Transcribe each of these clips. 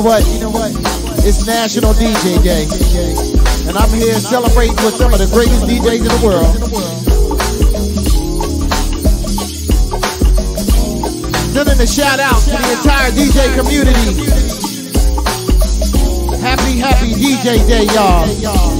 Know what? It's National DJ Day. And I'm here celebrating with some of the greatest DJs in the world. Sending a shout out to the entire DJ community. Happy, happy DJ Day, y'all.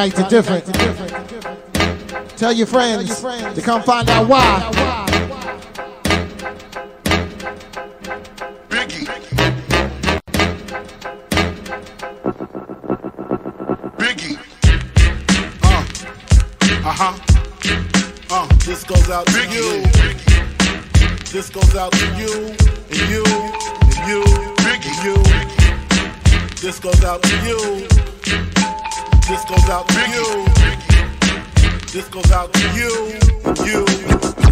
Nights are different. Tell your friends to come find out why. Biggie. Uh. Uh-huh. Uh, this goes out to you. This goes out to you and you and you and you. This goes out to you. This goes out to you. This goes out to you you.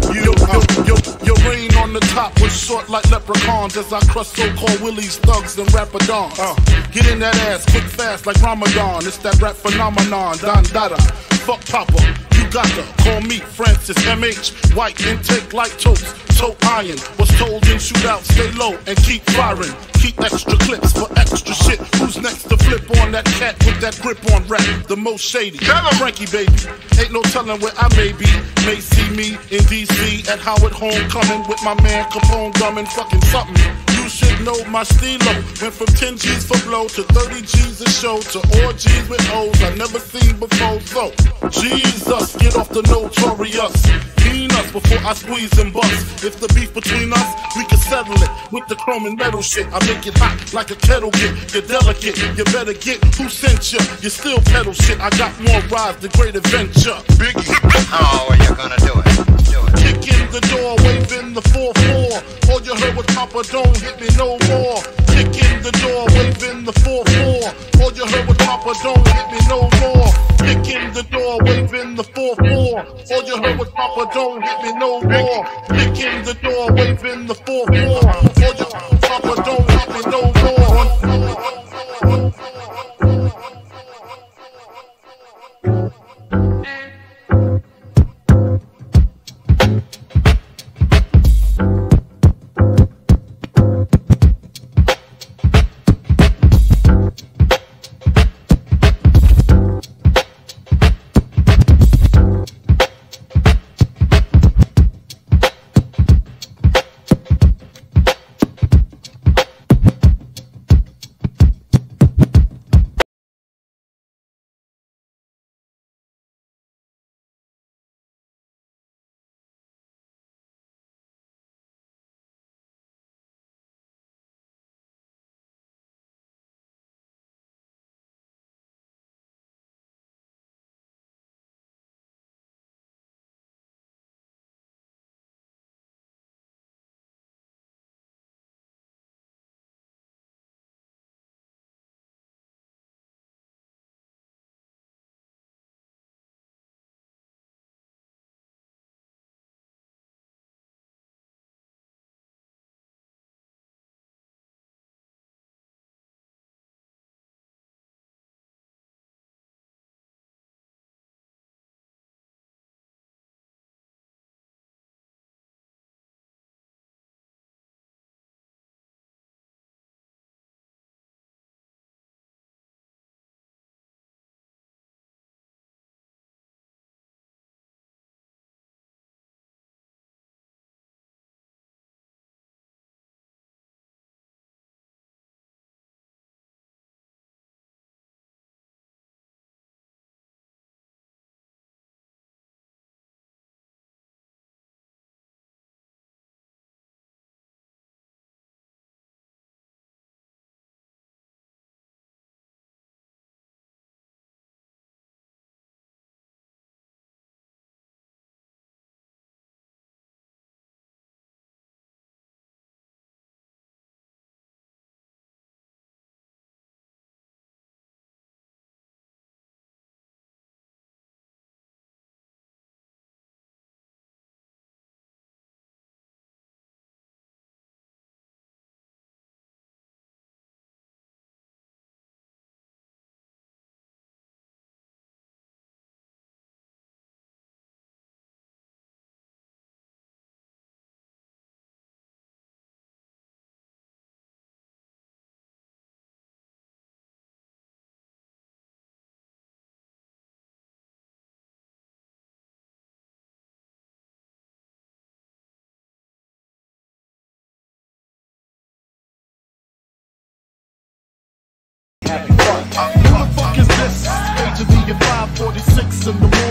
You, yo, yo, your reign on the top was short like leprechauns as I crush so-called willies, thugs, and rapadons. Uh, get in that ass quick fast like Ramadan. It's that rap phenomenon, Don Dada. Fuck Papa, you got to call me Francis MH. White intake like toast, toe iron. Was told in shootout, stay low and keep firing. Keep extra clips for extra shit. Who's next to flip on that cat that grip on rap? The most shady. Frankie baby, ain't no telling where I may be. May see me in DC at Howard Homecoming with my man Capone drumming fucking something. You should know my stilo. Went from 10 G's for blow to 30 G's a show to all G's with O's I never seen before. So, Jesus, get off the notorious. Keen us before I squeeze and bust. If the beef between us, we can settle it with the chrome and metal shit. I make it hot like a kettle get. You're delicate, you better get who sent you. You still pedal shit. I got more rides, the great adventure. Biggie. How are you gonna do it? Do it. Kick in the door, waving the 4-4. All you heard was Papa, don't hit me no more. Kick in the door, waving the 4-4. All you heard was Papa, don't hit me no more.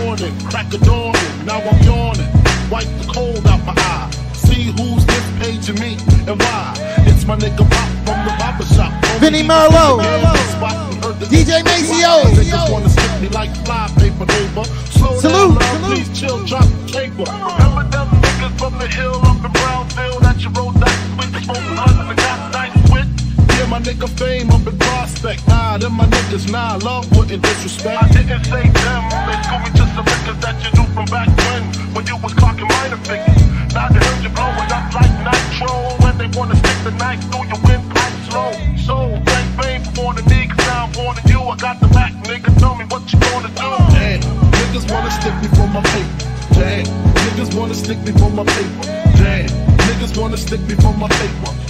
Crack of dawn, now I'm yawning. Wipe the cold out my eye. See who's this paging me and why. It's my nigga Pop from the barber shop. Vinny Merlot. DJ Maceo. just wanna stick me like fly paper, neighbor. Slow Salute, salute. please chill, drop the paper. Remember them niggas from the hill up in Brownsville that you rolled dice with, smoking my nigga fame I'm in prospect. Nah, them my niggas, nah, love wouldn't disrespect. I didn't say them, they told me just the niggas that you knew from back when, when you was clocking minor figures. Now they heard you blowing up like nitro, and they wanna stick the knife through your windpipe slow. So, thank fame for warning me, cause now I'm warning you. I got the back, nigga, tell me what you gonna do. Damn, niggas wanna stick me for my paper. Damn, niggas wanna stick me for my paper. Damn, niggas wanna stick me for my paper.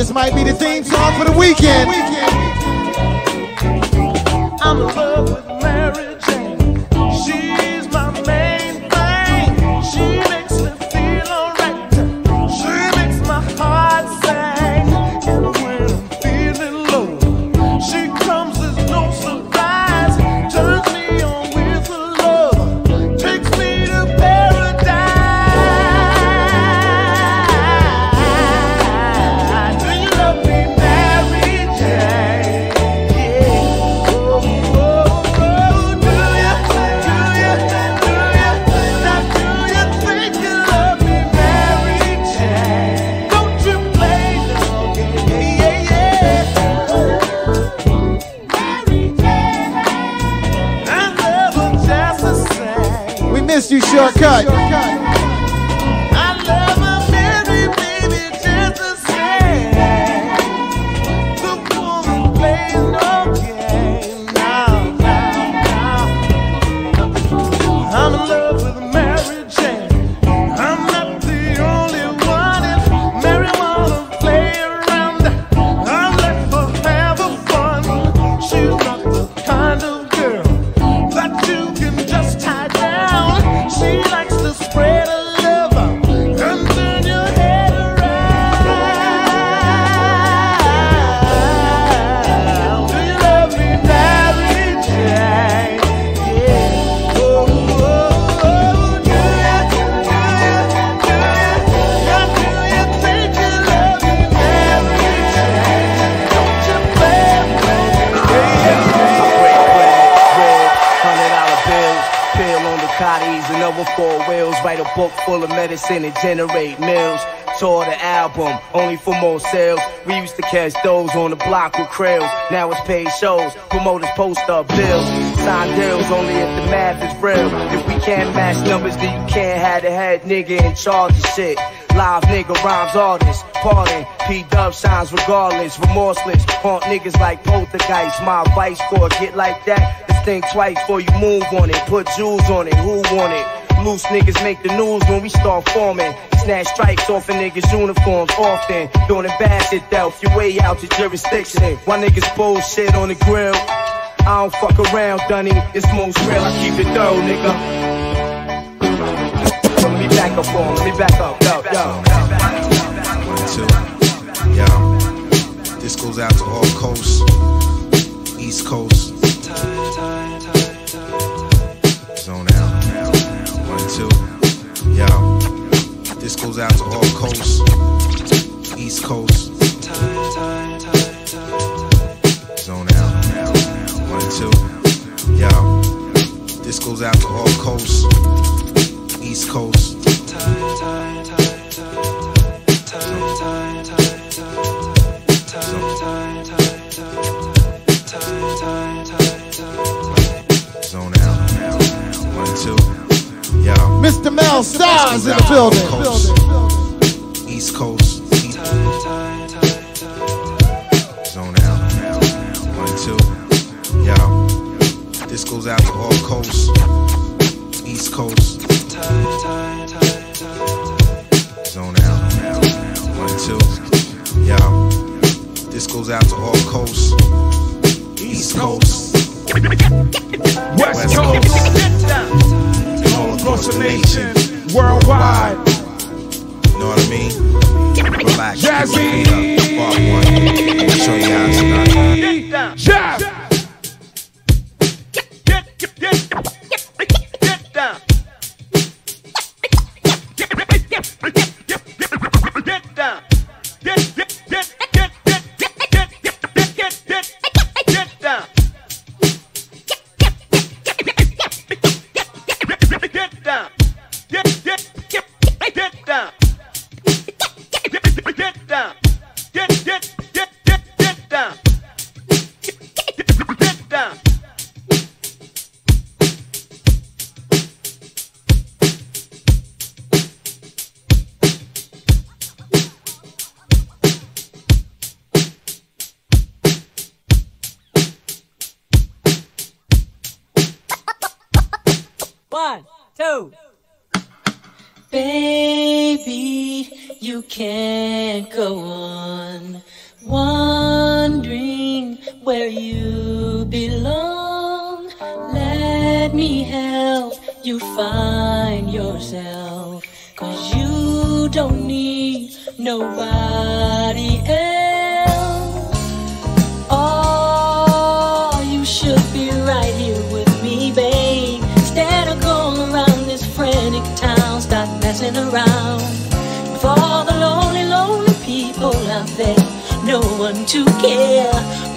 This might be the theme song for the weekend. I'm and generate mills. Tour the album, only for more sales. We used to catch those on the block with krills. Now it's paid shows, promoters post up bills. Sign deals only if the math is real. If we can't match numbers, then you can't have the head nigga in charge of shit. Live nigga rhymes artists, pardon. P Dub shines regardless, remorseless. Haunt niggas like poltergeist. My advice for get like that is think twice before you move on it. Put jewels on it, who want it? Loose niggas make the news when we start forming. Snatch stripes off of niggas' uniforms often. Doing it bad shit Delph, your way out to jurisdiction. Why niggas bullshit on the grill? I don't fuck around, Dunny. It's most real. I keep it thorough, nigga. Let me back up on, let me back up, yo, yo. One, two. Yo. This goes out to all coasts. East Coast. Zone This goes out to all coasts. East Coast. Zone out. One, two. Yo. This goes out to all coasts. East Coast. Zone out. One, two. Yo. Mr. Mel Stars in the building. One to care.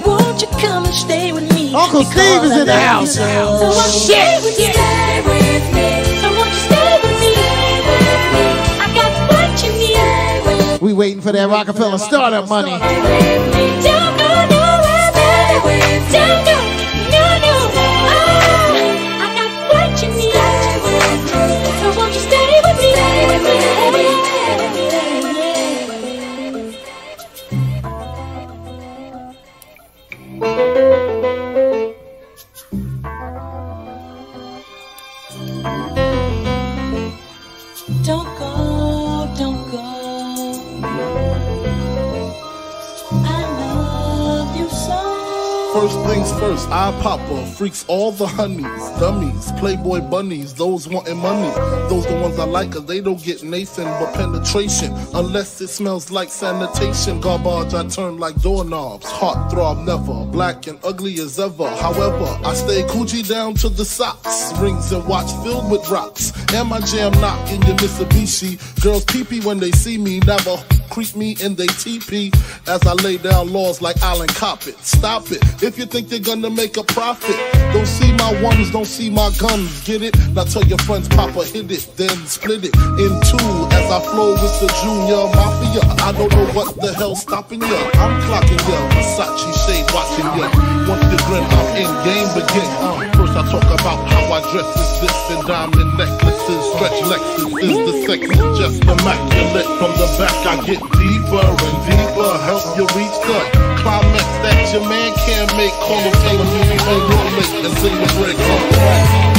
Won't you come and stay with me? Uncle Because Steve is I in the house. So won't you stay with? Stay with me. So won't you stay with me? Stay with me. I got what you need. We waiting for that Rockefeller startup money. Don't go nowhere, baby. Don't go, first, I Papa freaks all the honeys, dummies, playboy bunnies, those wanting money. Those the ones I like, cause they don't get Nathan but penetration. Unless it smells like sanitation. Garbage, I turn like doorknobs. Heart throb never, black and ugly as ever. However, I stay Coogi down to the socks. Rings and watch filled with rocks. And my jam knock in your Mitsubishi. Girls pee when they see me, never creep me in they TP as I lay down laws like Alan Coppet. Stop it if you think you're gonna make a profit. Don't see my ones, don't see my guns. Get it? Now tell your friends, Papa hit it, then split it in two as I flow with the Junior Mafia. I don't know what the hell's stopping ya. I'm clocking ya, Versace shade watching ya. Once you grin, I'm in game begin. Uh, first I talk about how I dress is this and diamond necklaces, stretch Lexus is the sex is just immaculate. From the back I get deeper and deeper, help you reach the climax that your man can't make. Call him tell him you be on your and sing the break.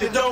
happy.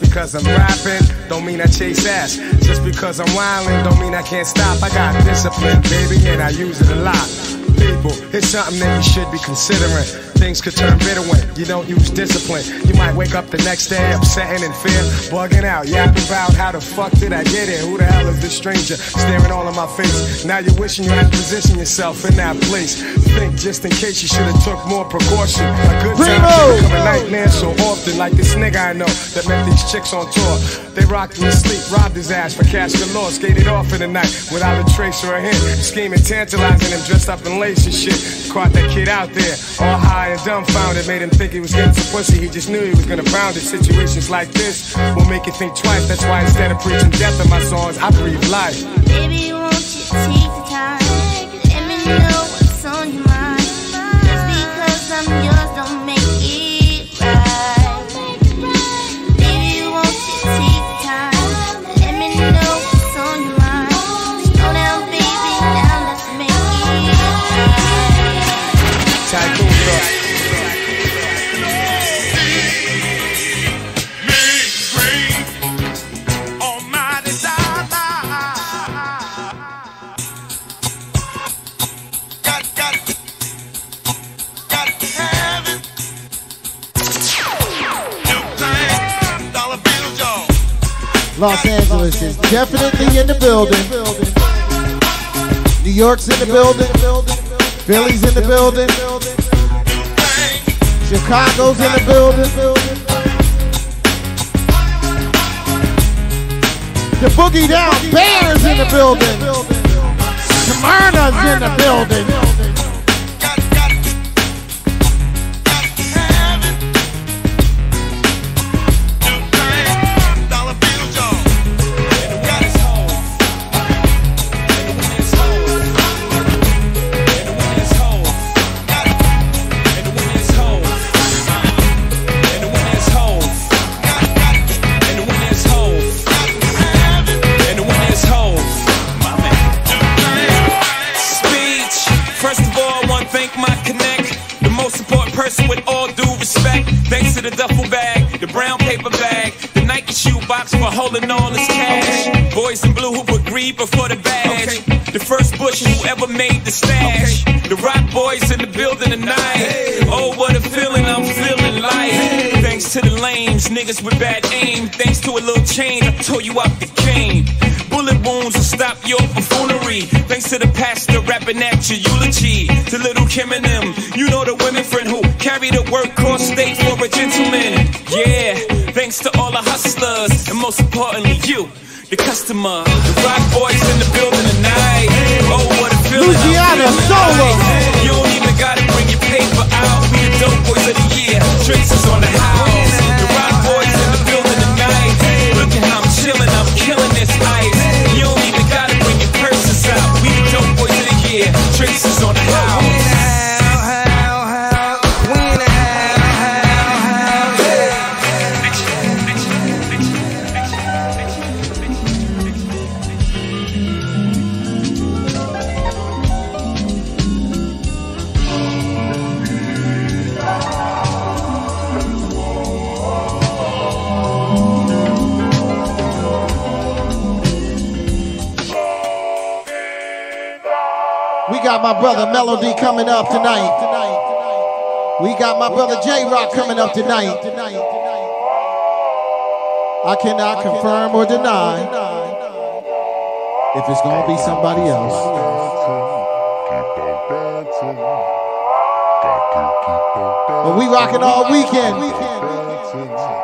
Just because I'm rapping, don't mean I chase ass. Just because I'm wildin', don't mean I can't stop. I got discipline, baby, and I use it a lot. People, it's something that you should be considering. Things could turn bitter when you don't use discipline. You might wake up the next day upsetting and fear, bugging out, yapping about how the fuck did I get here? Who the hell is this stranger staring all in my face? Now you're wishing you had positioned yourself in that place think just in case you should have took more precaution. A good time can become a nightmare so often. Like this nigga I know that met these chicks on tour. They rocked him to sleep, robbed his ass for cash galore, skated off in the night without a trace or a hint. Scheming, tantalizing him, dressed up in lace and shit. Caught that kid out there, all high and dumbfounded. Made him think he was getting some pussy, he just knew he was gonna found it. Situations like this will make you think twice. That's why instead of preaching death in my songs, I breathe life. Baby, won't you take the time? Let me know. Los Angeles is definitely in the building. New York's in the building. Philly's in the building. Chicago's in the building. The Boogie Down Bears in the building. Smyrna's in the building. Holding all this cash. Boys in blue who put greed before the badge. The first bush who ever made the stash. The rock boys in the building tonight. Oh, what a feeling I'm feeling like. Thanks to the lames, niggas with bad aim. Thanks to a little change, I tore you out the cane. Bullet wounds will stop your buffoonery. Thanks to the pastor rapping at your eulogy. To little Kim and them, you know the women friend who carry the workhorse state for a gentleman. Most importantly, you. The customer, my brother J-Rocc coming up tonight. I cannot confirm or deny if it's gonna be somebody else. But we rocking all weekend.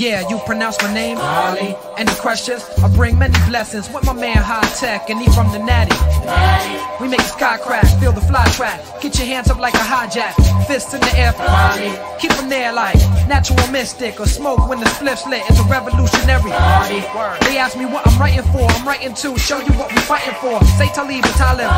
Yeah, you pronounce my name, Ali. Any questions? I bring many blessings with my man High Tech, and he from the Natty. We make the sky crack, feel the fly track. Get your hands up like a hijack, fists in the air for Ali. Keep them there like natural mystic or smoke when the spliff's lit. It's a revolutionary party. They ask me what I'm writing for. I'm writing to show you what we're fighting for. Say Talib or Talib.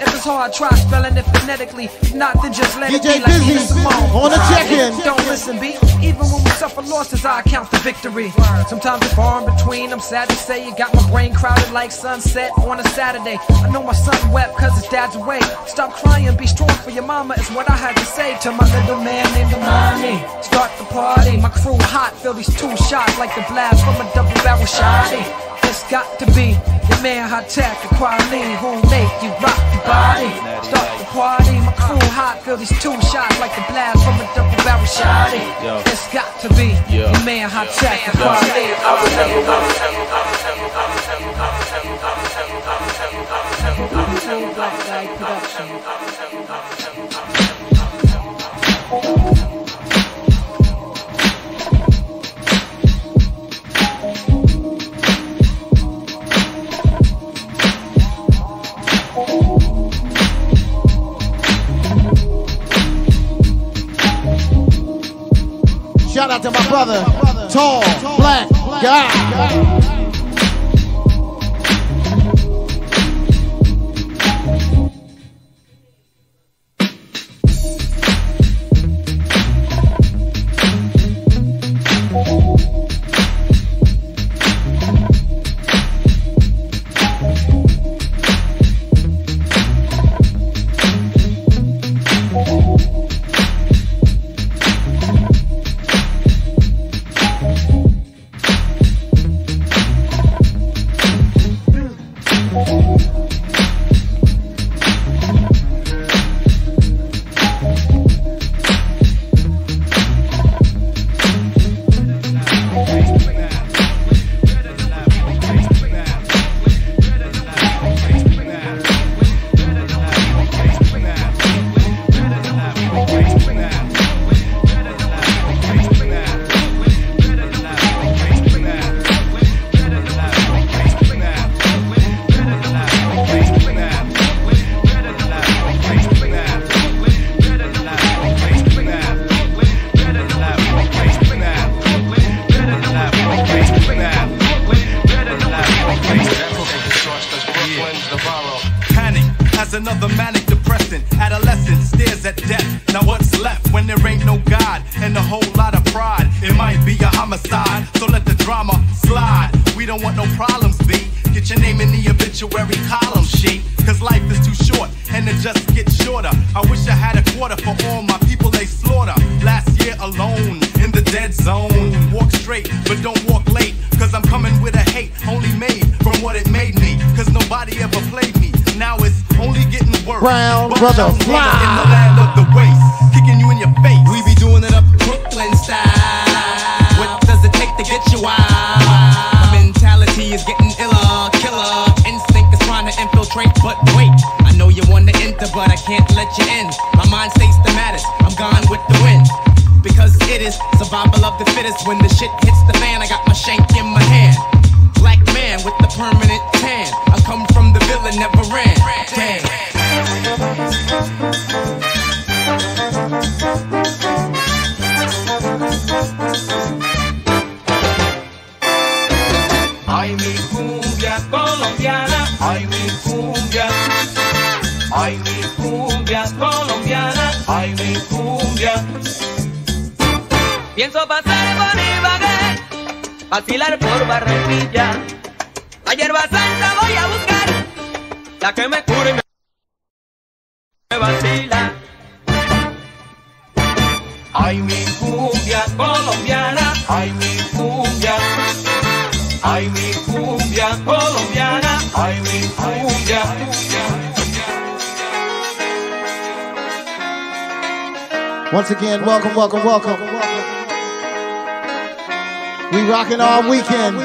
If it's hard, try spelling it phonetically. If not, then just let it DJ be like Busy, Simone. on the check-in. Don't listen, B. Even when we suffer losses, I count the victory. Sometimes it's far in between. I'm sad to say you got my brain crowded like sunset on a Saturday. I know my son wept cause his dad's away. Stop crying, be strong for your mama is what I had to say to my little man named Amani. Start the party, my crew hot. Feel these two shots like the blast from a double barrel shotty. It's got to be your man Hi-Tek, the quality who make you rock your body. Start party, my crew hot. Feel these two shots like the blast from a double barrel shotty. Yo. It's got to be Yo. your man Hi-Tek, the quality. I will never Black Guy Production. Shout out to my brother, tall, black guy. Brown brother fly. in the land of the waste. Kicking you in your face. We be doing it up Brooklyn style. What does it take to get you wild? My mentality is getting iller, killer. Instinct is trying to infiltrate, but wait. I know you want to enter, but I can't let you in. My mind stays the maddest. I'm gone with the wind. Because it is survival of the fittest. When the shit hits the fan, I got my shank in my vacilar por Barranquilla. La hierba santa voy a buscar, la que me cure y me vacila. Ay, mi cumbia colombiana, ay, mi cumbia. Ay, mi cumbia colombiana, ay, mi cumbia. Once again, welcome, welcome, welcome. We rocking all weekend.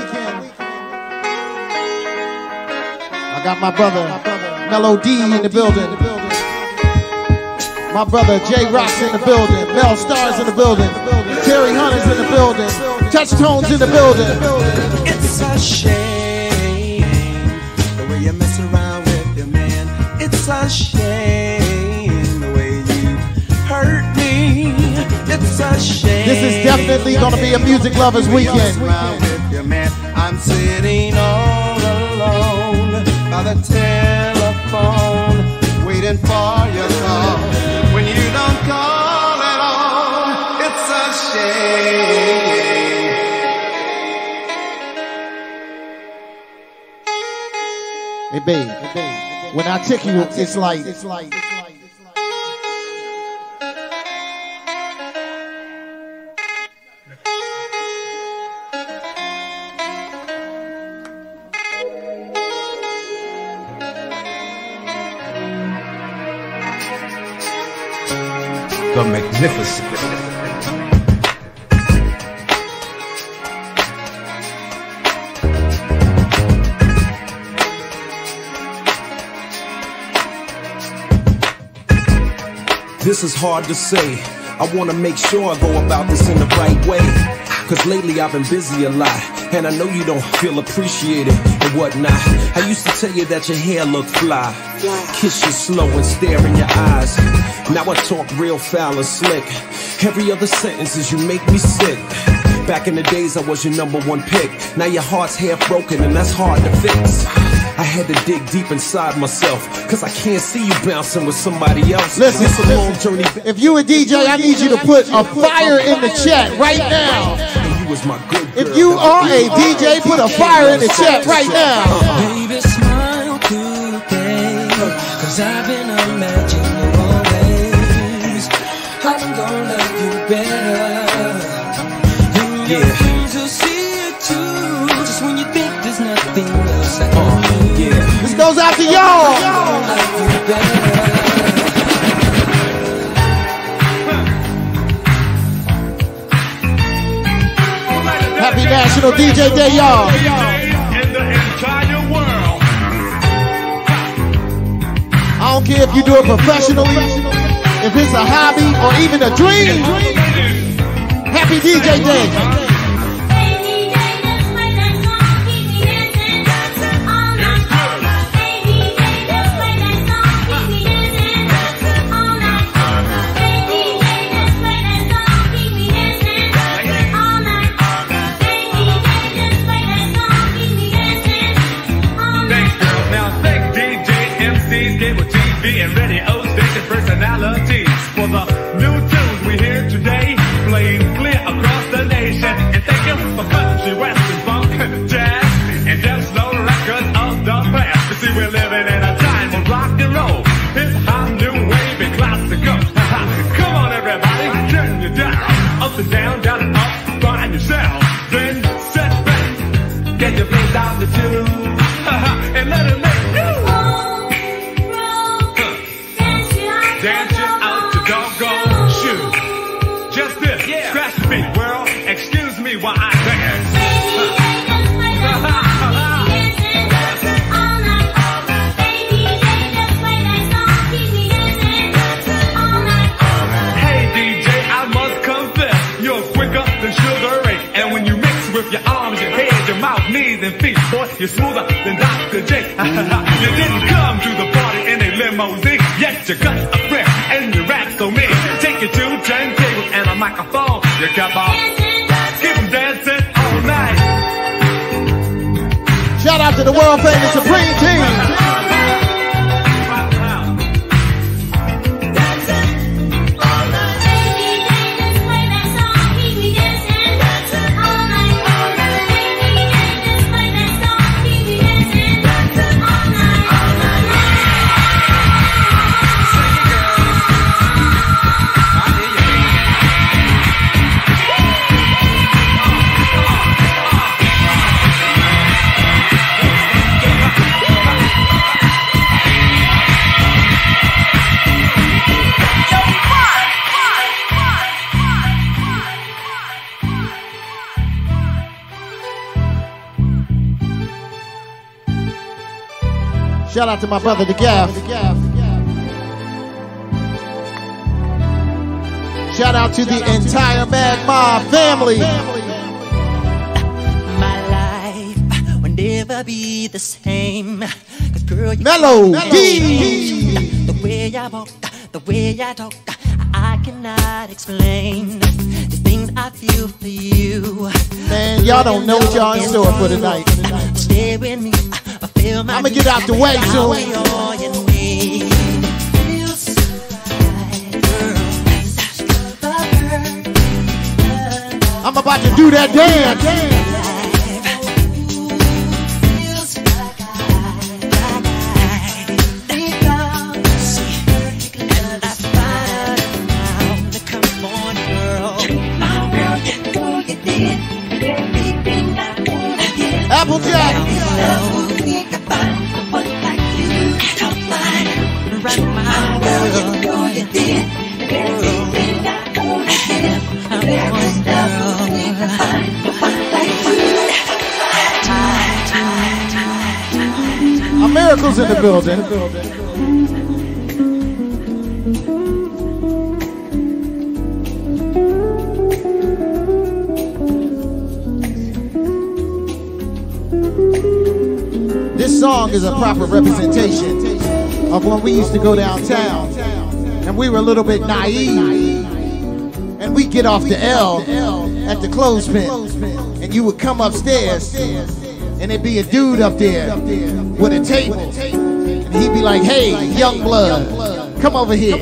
I got my brother Melo D in the building. My brother J-Rocc's in the building. Mel Stars in the building. Terry Hunter's in the building. Touch Tones in the building. It's a shame the way you mess around with your man. It's a shame It's a shame. This is definitely gonna be a music lovers weekend. With your man. I'm sitting all alone by the telephone, waiting for your call. When you don't call at all, it's a shame. Hey babe, when I tick you, it's like it's like The Magnificent. This is hard to say. I wanna make sure I go about this in the right way. Cause lately I've been busy a lot. And I know you don't feel appreciated and whatnot. I used to tell you that your hair looked fly. Kiss you slow and stare in your eyes. Now I talk real foul and slick. Every other sentence is you make me sick. Back in the days I was your number one pick. Now your heart's half broken and that's hard to fix. I had to dig deep inside myself. Cause I can't see you bouncing with somebody else. Listen, it's a long journey. if you a DJ, I need you to put a fire in the chat right now. And you was my good If you are a DJ, put a fire in the chat right uh-huh. now. Cause I've been imagining always. I'm gonna love you better. And your dreams will see it too. Just when you think there's nothing else I can uh, do. Yeah. This goes out to y'all. I'm gonna love you better. Happy National DJ Day, y'all. Don't care if you do it professionally, if it's a hobby or even a dream. Happy DJ Day. Face and feet, boy, you're smoother than Dr. J. you didn't come to the party in a limousine, yet you got a grip and you rap so mean. Take you to turntables and a microphone. You kept on, keep 'em dancing all night. Shout out to the world famous Supreme Team. Shout out to my brother, The Gaff. Shout out to the entire Mag Mob family. My life will never be the same. Cause girl, you Mellow D. The way I walk, the way I talk, I cannot explain. The things I feel for you. Man, y'all don't know what y'all in store for tonight. Stay with me. I feel my I'ma get out the way soon. be all you need. I'm about to do that dance. Miracle's in the building. This song is a proper representation of when we used to go downtown and we were a little bit naive and we get off the L at the clothespin and you would come upstairs and it'd be a dude up there with a table and he'd be like, hey, young blood, come over here.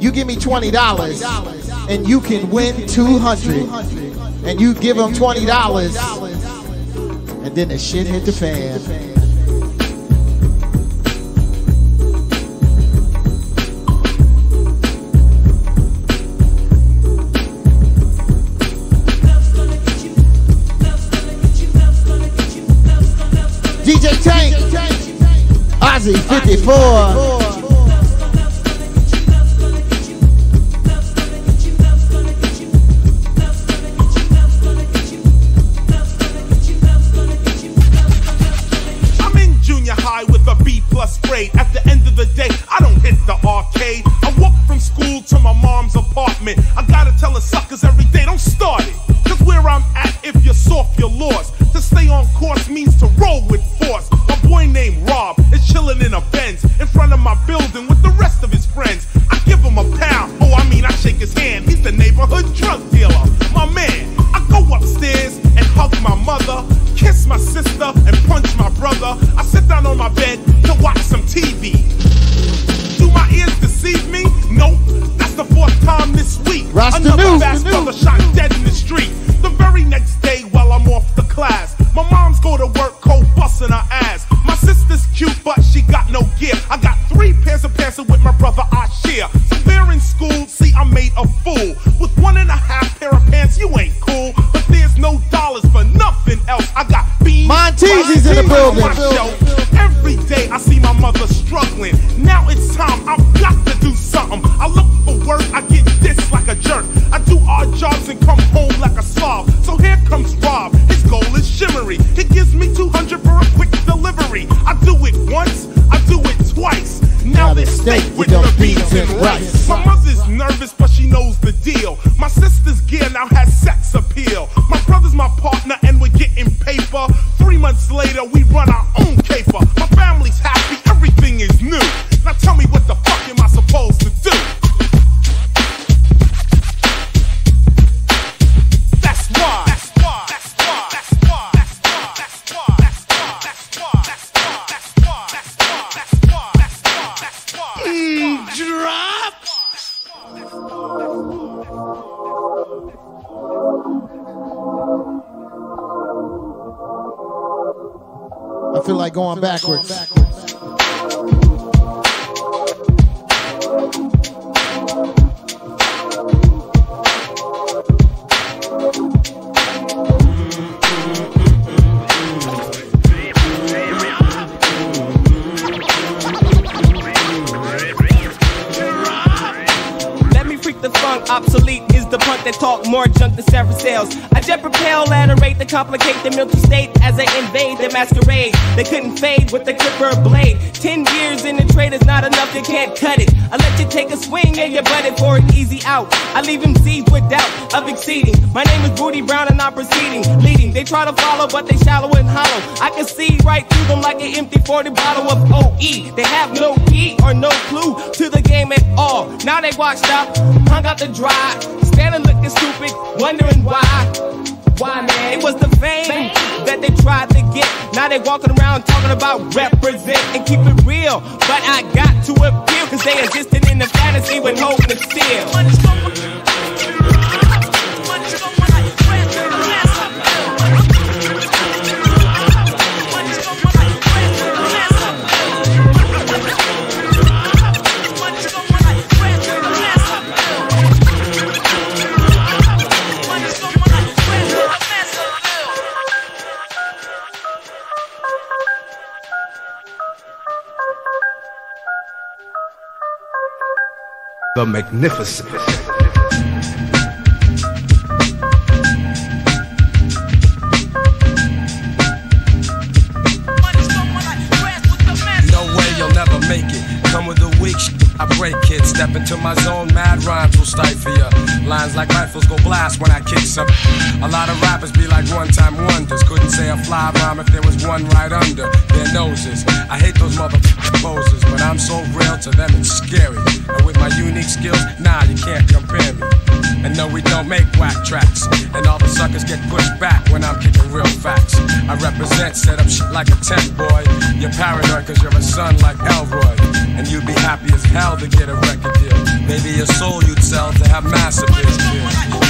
You give me $20 and you can win 200 and you give him $20 and then the shit hit the fan. Classic 54. watched stop. Hung out the drive. Magnificent. No way you'll never make it. Come with the weak sh- I break it. Step into my zone, mad rhymes will stifle ya. Lines like rifles go blast when I kick some. A lot of rappers be like one time wonders. Couldn't say a fly rhyme if there was one right under their noses. I hate those mother poses, but I'm so real to them it's scary. My unique skills, nah, you can't compare me. And no, we don't make whack tracks. And all the suckers get pushed back when I'm kicking real facts. I represent, set up shit like a tent boy. You're paranoid cause you're a son like Elroy. And you'd be happy as hell to get a record deal. Maybe your soul you'd sell to have massive deals.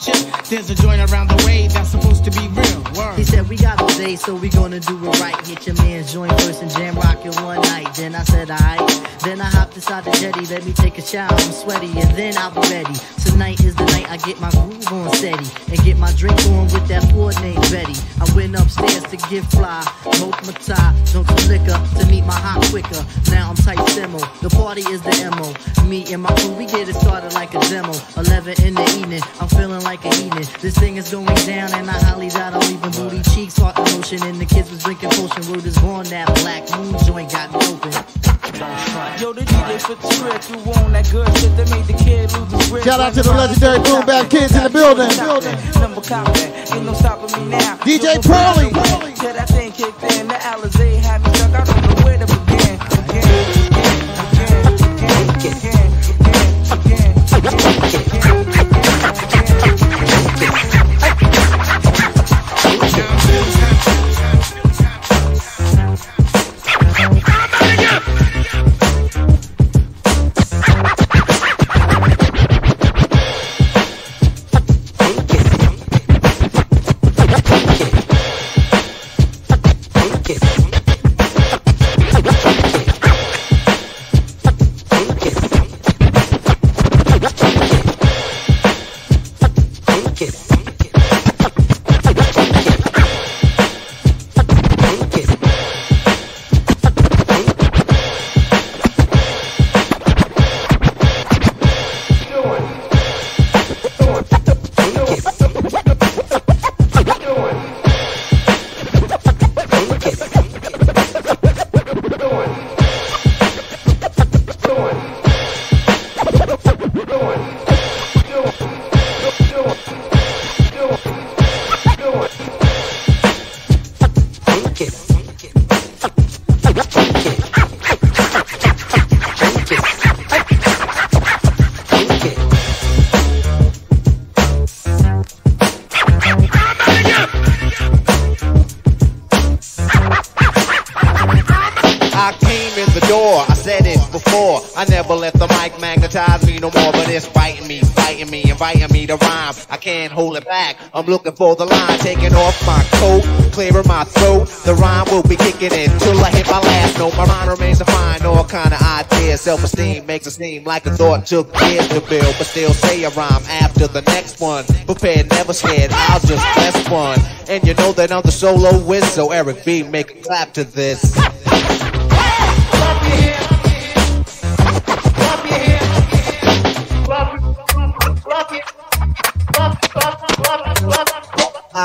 Son. There's a joint around the way that's supposed to be real. Word. He said, We got all day, so we gonna do it right. Hit your man's joint first and jam rock it one night. Then I said, Alright. Then I hopped inside the jetty, let me take a shower, I'm sweaty, and then I'll be ready. Tonight is the night I get my groove on steady and get my drink on with that Ford named Betty. I went upstairs to get fly, smoke my tie, drunk some liquor to meet my hot quicker. Now I'm tight simo. the party is the MO. Me and my crew, we get it started like a demo. 11 in the evening, I'm feeling like a evening. This thing is going down and I highly doubt I'm leaving booty cheeks, heart in motion. And the kids was drinking potion, word is born that black moon joint got me open. Yo, the DJ put the script through on that good shit that made the kid lose his grip. Shout out to the legendary Boom Bap Kids in the building. Number counting, ain't no stopping me now. DJ Pearly. Till that thing kicked in, the Alizé hold it back. I'm looking for the line, taking off my coat, clearing my throat. The rhyme will be kicking in till I hit my last note. My mind remains to find all kind of ideas. Self-esteem makes it seem like a thought took years to build, but still say a rhyme after the next one. Prepared, never scared. I'll just press one, and you know that I'm the solo whiz. So Eric B, make a clap to this.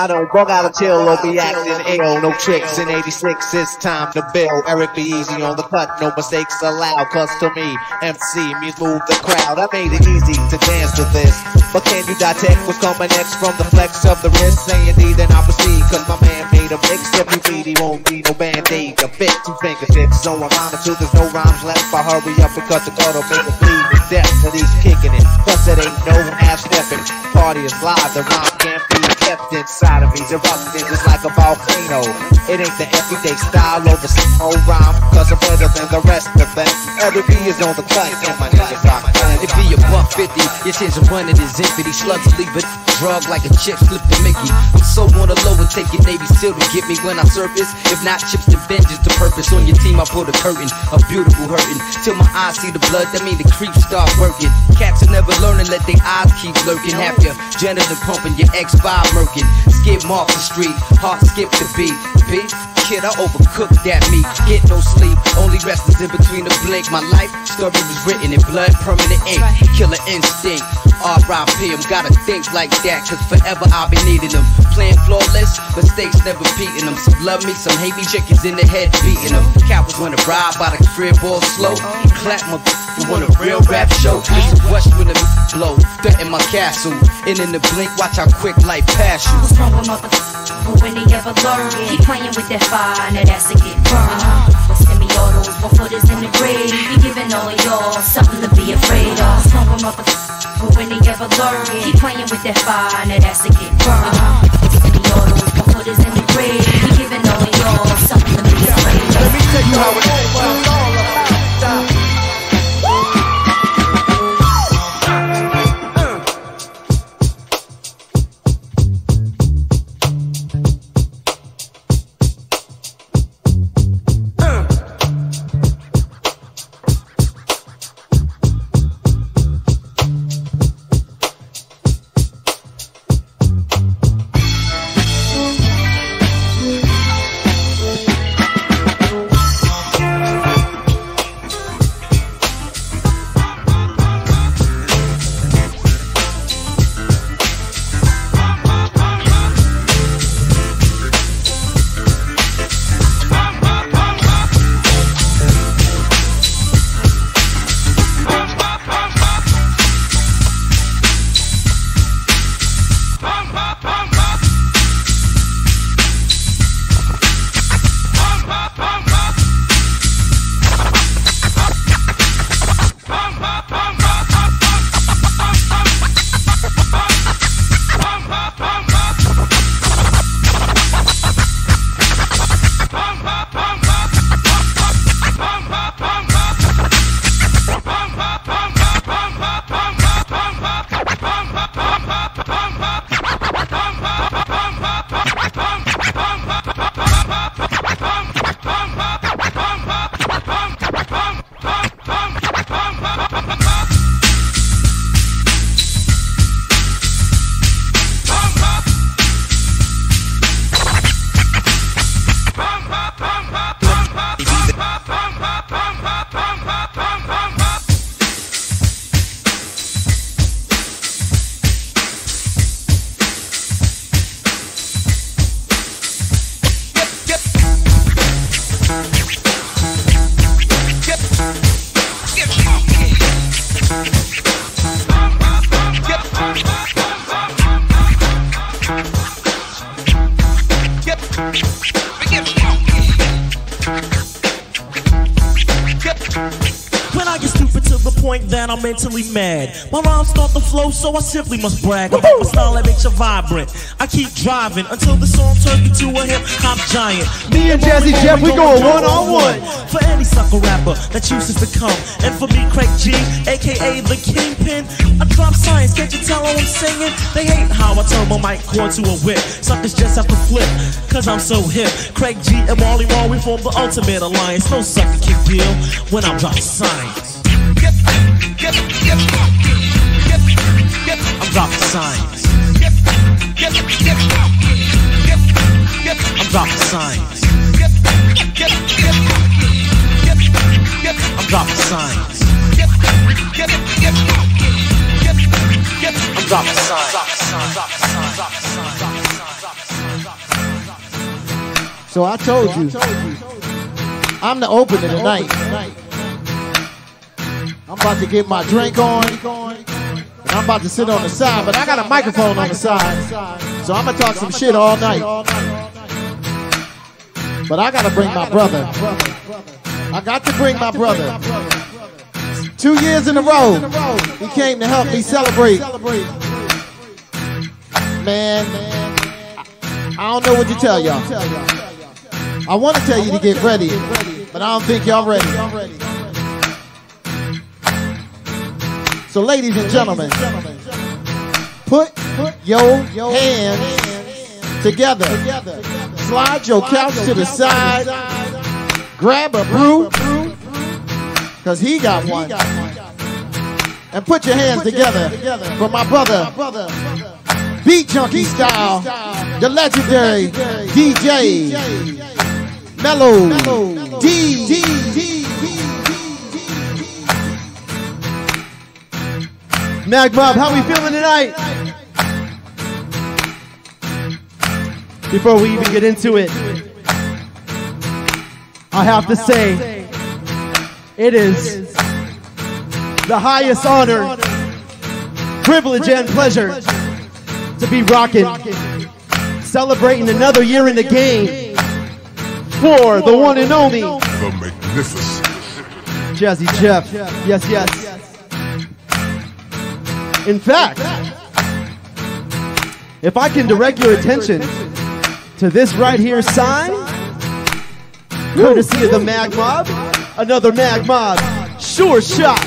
I don't bug out of chill or be acting ill. No tricks in 86, it's time to bill. Eric B easy on the cut, no mistakes allowed. Cause to me, MC means move the crowd. I made it easy to dance to this. But can you detect what's coming next from the flex of the wrist? Saying D, then I proceed. Cause my man made a mix. You bleed, he won't need no band-aid to fit two fingertips. So I'm on until there's no rhymes left. I hurry up because the will make it bleed to death. But he's kicking it. Plus it ain't no half-stepping. Party is live, the rhyme can't kept inside of me. Erupting just like a volcano. It ain't the everyday style over same old rhyme. Cause I'm better than the rest of them. Every B is on the cut, and my niggas rock. It be a buck fifty, your chance of running is empty. Slugs leave it drug like a chip to Mickey. I'm so on the low and take your Navy SEAL to get me when I surface. If not chips to vengeance, to purpose on your team. I pull the curtain, a beautiful hurting. Till my eyes see the blood, that mean the creeps start working. Cats are never learning, let their eyes keep lurking. Have your janitor pumping, your X5 murking. Skip off the street, heart skip the beat. Beef, kid, I overcooked that meat. Get no sleep, only rest is in between the blink. My life story was written in blood, permanent ink. Killer instinct. R.I.P. I'm gotta think like that, cause forever I'll be needing them. Playing flawless, mistakes never beating them. Some love me, some hate me, chickens in the head beating them. Cowards wanna ride by the crib all slow. Clap my you want a real rap show? Listen, watch when the blow. Threaten my castle. And in the blink, watch how quick life pass you. Wrong with motherfuckers? When they ever learn, keep playing with that fire, now that's a get burned. But semi-autos, one footers in the grave. Be giving all y'all something to be afraid of. What's wrong with motherfuckers? When they ever learn, keep playing with that fire, now that's a get burned. Semi-autos, one footers in the grave. Be giving all y'all something to be afraid of. Let me tell you how it is. When so I simply must brag about my style that makes you vibrant. I keep driving until the song turns into a hip hop giant. Me and Jazzy Jeff, we going one-on-one. For any sucker rapper that chooses to come. And for me, Craig G, aka the Kingpin, I drop science, can't you tell how I'm singing? They hate how I turn my mic cord to a whip. Suckers just have to flip, cause I'm so hip. Craig G and Marley Marl, we form the ultimate alliance. No sucker can deal when I'm dropping science. I'm dropping science. I'm dropping science. I'm dropping science. I'm dropping So I told you, I'm the opener tonight. I'm about to get my drink on, I'm about to sit on the side, but I got a microphone on the side, so I'm gonna talk some shit all night. But I gotta bring my brother. I got to bring my brother. Two years in a row, he came to help me celebrate. Man, I don't know what to tell y'all. I want to tell you to get ready, but I don't think y'all ready. So, ladies and gentlemen, put your hands together. Slide your couch to the side. Grab a brew, because he got one. And put your hands together for my brother, Beat Junkie style, the legendary DJ Melo D. Mag Mob, how we feeling tonight? Before we even get into it, I have to say, it is the highest honor, privilege, and pleasure to be rocking, celebrating another year in the game for the one and only The magnificent. Jazzy Jeff. Yes, yes. In fact, if I can direct your attention to this right here sign, courtesy of the Mag Mob, another Mag Mob, sure shot.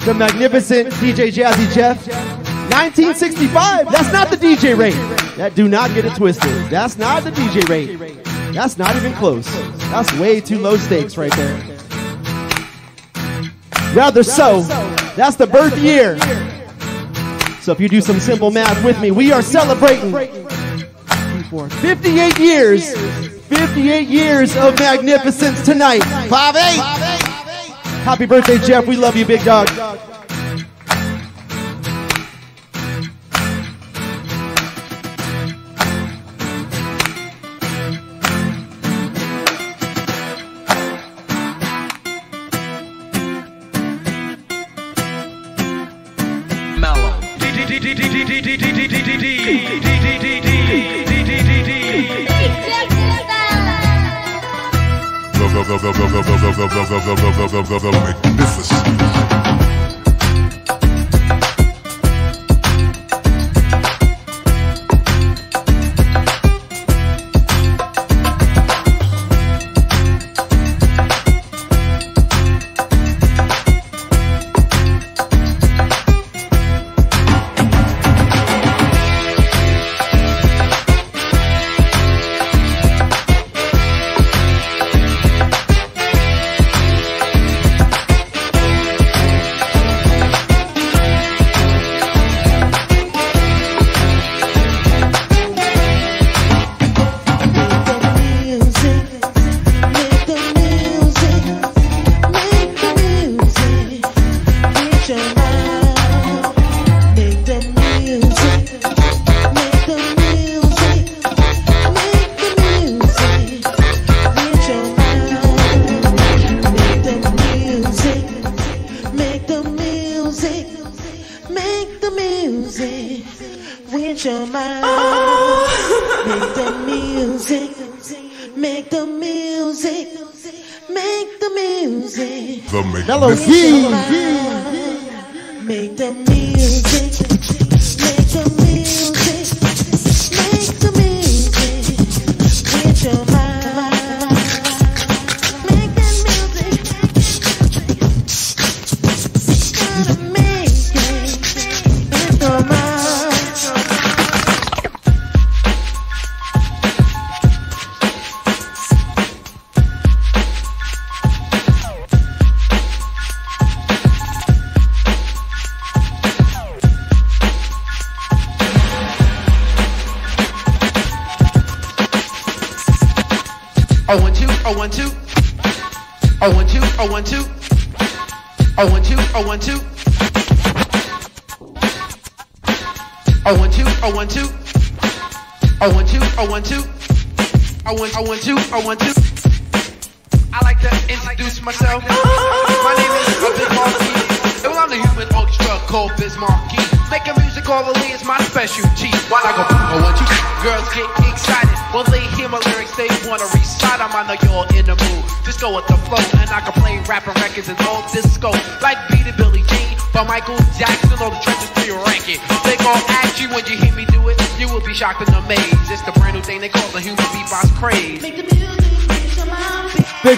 The magnificent DJ Jazzy Jeff, 1965. That's not the DJ rate. That do not get it twisted. That's not the DJ rate. That's not even close. That's way too low stakes right there. Rather so, that's the birth year. So if you do some simple math with me, we are celebrating 58 years, 58 years of magnificence tonight. 5-8. Happy birthday, Jeff. We love you, big dog. Magnificent.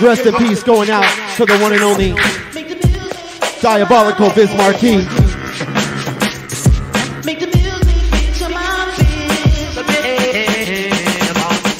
Rest in peace going out to the one and only Diabolical mind.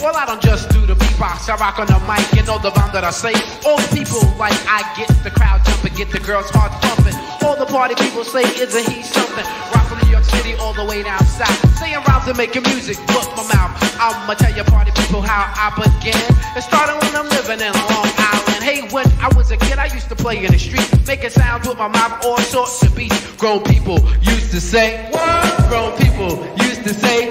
Well, I don't just do the beatbox. I rock on the mic and all the rhyme that I say. All the people like I get the crowd jumping, get the girls heart pumping. All the party people say, isn't he something? Rock from New York City all the way down south. Saying rhymes and making music, book my mouth. I'ma tell you party people how I began. It started when I'm living in Long Island. Hey, when I was a kid, I used to play in the street, making sounds with my mouth, all sorts of beats. Grown people used to say, what? Grown people used to say,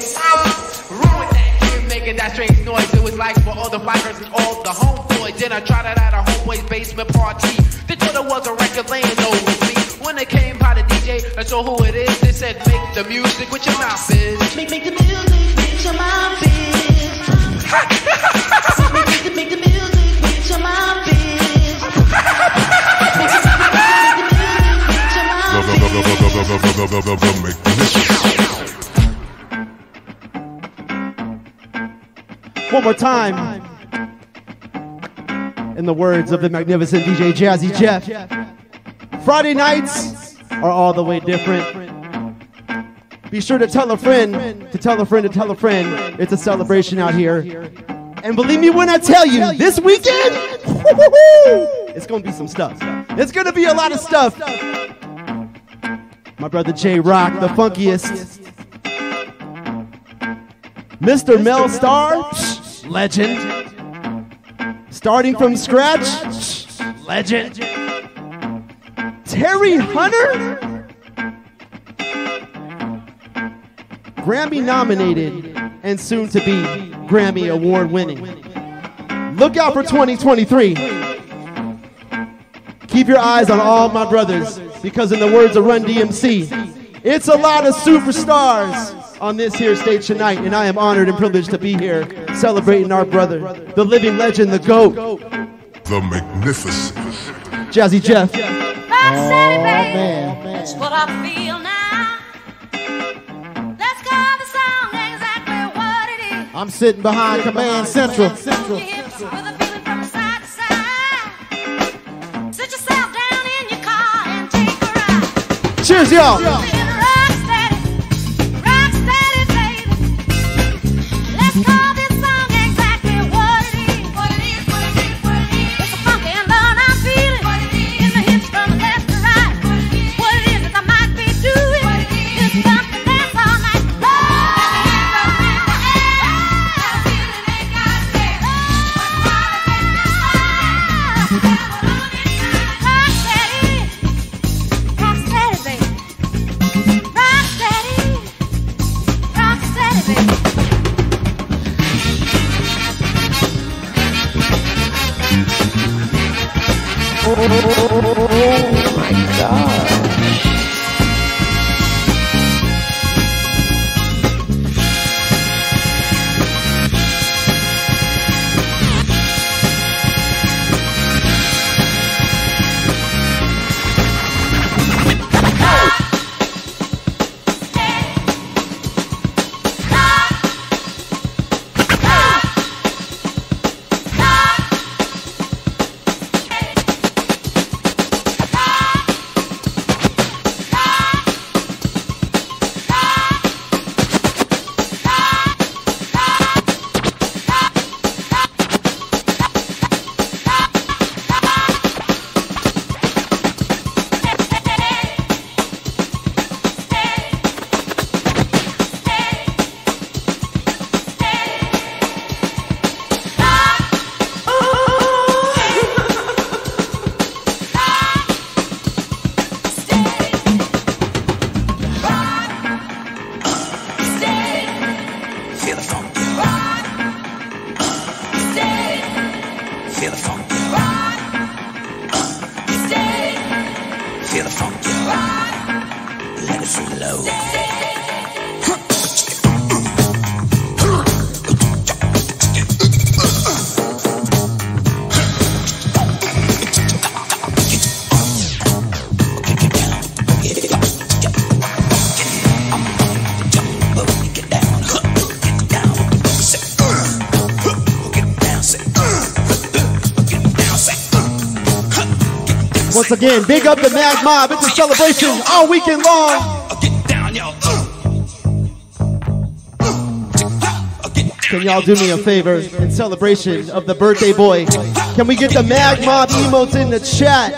wrong with that kid making that strange noise. It was like for all the fighters and all the homeboys. Then I tried it at a homeboy's basement party. They thought it was a record laying over me. When they came by the DJ, I saw who it is. They said, make the music with your mouth, biz. Make, make the music one more time. In the words of the magnificent DJ Jazzy Jeff, Friday nights are all the way different. Be sure to tell a friend, to tell a friend, to tell a friend. It's a celebration out here. And believe me when I tell you, this weekend, it's gonna be some stuff. It's gonna be a lot of stuff. My brother J-Rocc, the funkiest. Mr. Mel Star, legend. Starting from scratch, legend. Terry Hunter, Grammy nominated and soon to be Grammy award winning. Look out for 2023. Keep your eyes on all my brothers because, in the words of Run DMC, it's a lot of superstars on this here stage tonight, and I am honored and privileged to be here celebrating our brother, the living legend, the GOAT, The magnificent. Jazzy Jeff. Oh, man. That's what I feel now. I'm sitting behind Command Central. Central. Cheers, y'all. Once again, big up the Mag Mob. It's a celebration all weekend long. Can y'all do me a favor in celebration of the birthday boy? Can we get the Mag Mob emotes in the chat?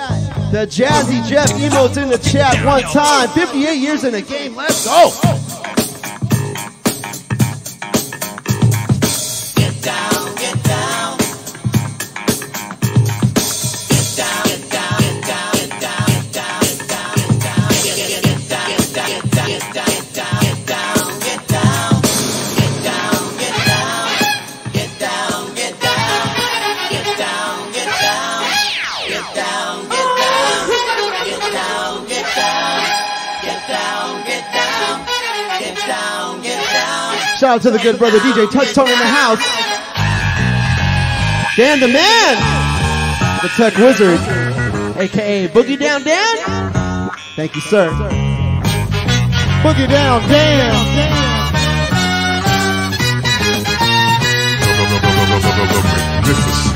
The Jazzy Jeff emotes in the chat one time. 58 years in the game. Let's go. Out to the good brother DJ Touchtone in the house. Dan the man, the tech wizard, aka Boogie Down Dan. Thank you, sir. Boogie Down Dan. Shake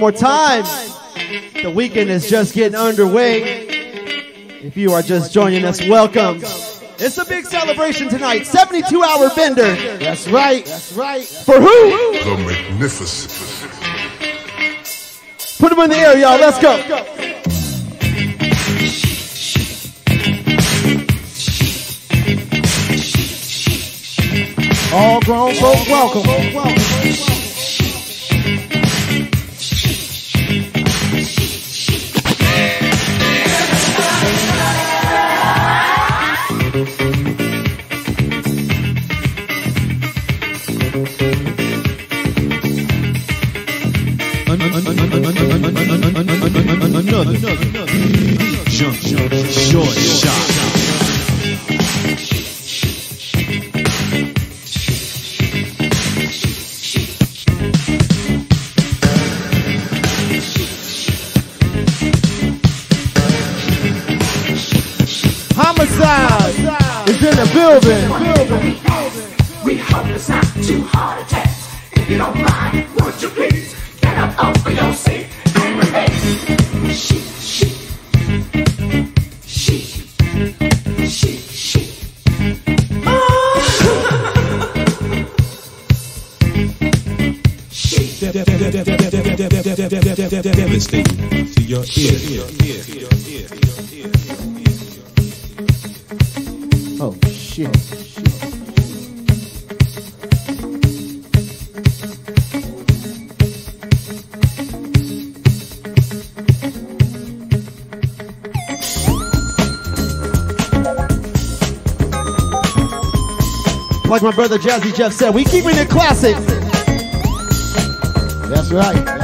more time. The weekend is just getting underway. If you are just joining us, welcome. It's a big celebration tonight. 72 hour bender. That's right. That's right. For who? The magnificent. Put them in the air, y'all. Let's go. All grown folk, welcome. Another jump short shot. Devastating to your ear. Oh shit. Like my brother Jazzy Jeff said, we keeping it classic. That's right.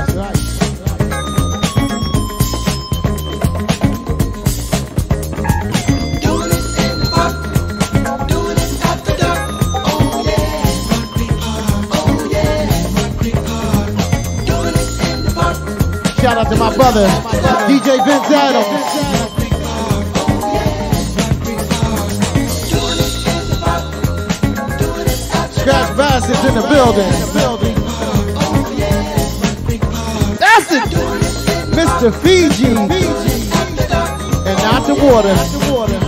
Brother, DJ Vince Adams. Scratch Bass is in the building. That's it. Mr. Fiji. And not the water.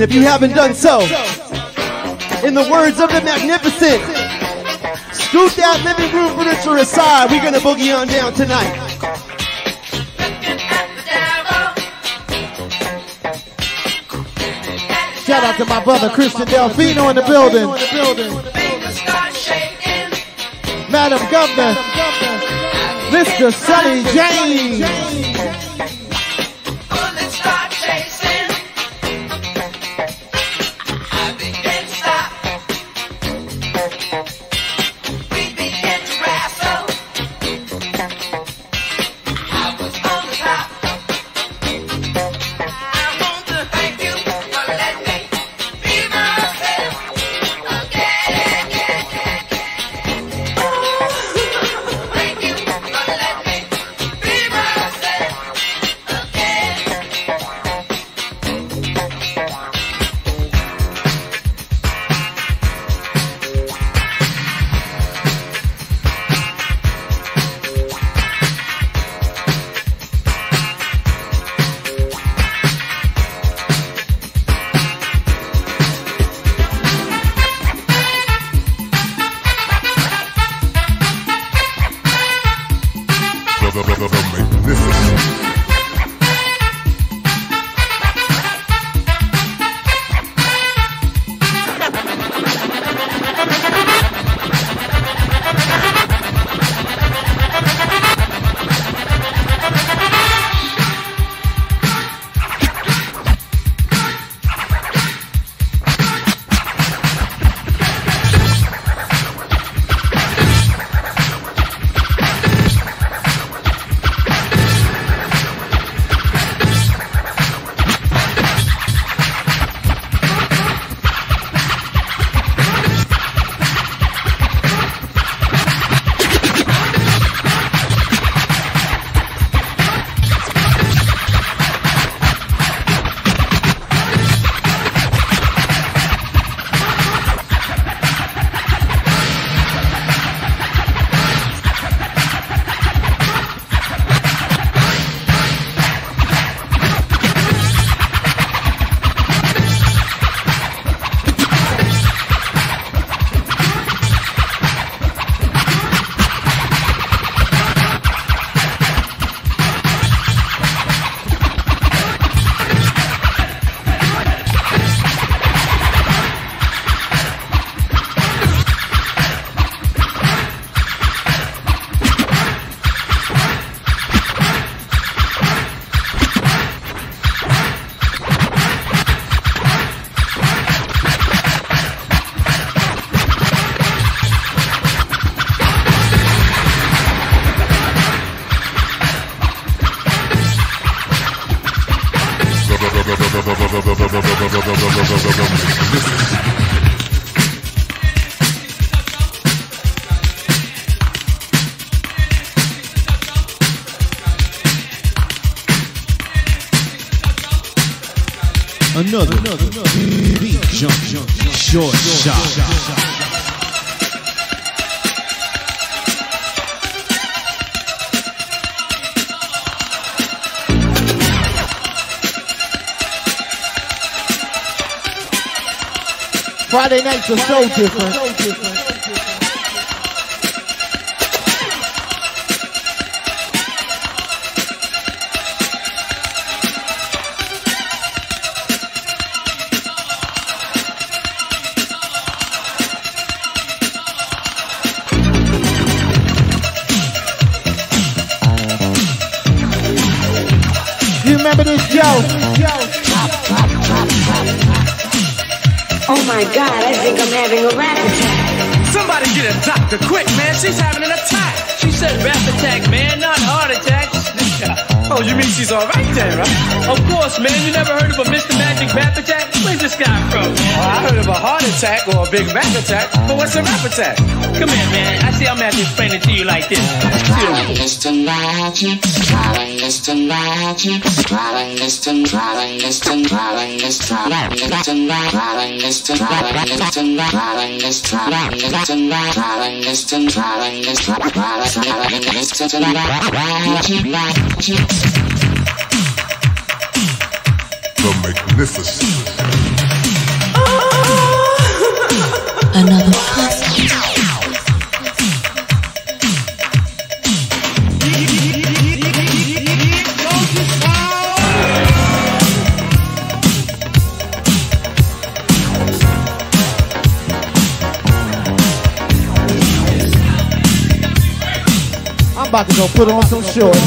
If you haven't done so, in the words of the magnificent, scoot that living room furniture aside. We're gonna boogie on down tonight. Shout out to my brother Christian Delfino in the building. Madam Governor, Mr. Sonny James. Nights are so different. Having a rap attack. Somebody get a doctor quick, man. She's having an attack. She said rap attack, man, not heart attack. Oh, you mean she's all right then, right? Of course, man. You never heard of a Mr. Magic rap attack? Where's this guy from? Oh, I heard of a heart attack or a big rap attack, but what's a rap attack? Come here, man. I see I'm gonna have to explain it to you like this. Mr. Magic, calling Mr. Magic, calling Mr. calling Mr. calling Mr. calling Mr. calling Mr. calling Mr. calling Mr. calling Mr. calling Mr. calling Mr. calling Mr. Magic. The magnificent. About to go put on some shorts.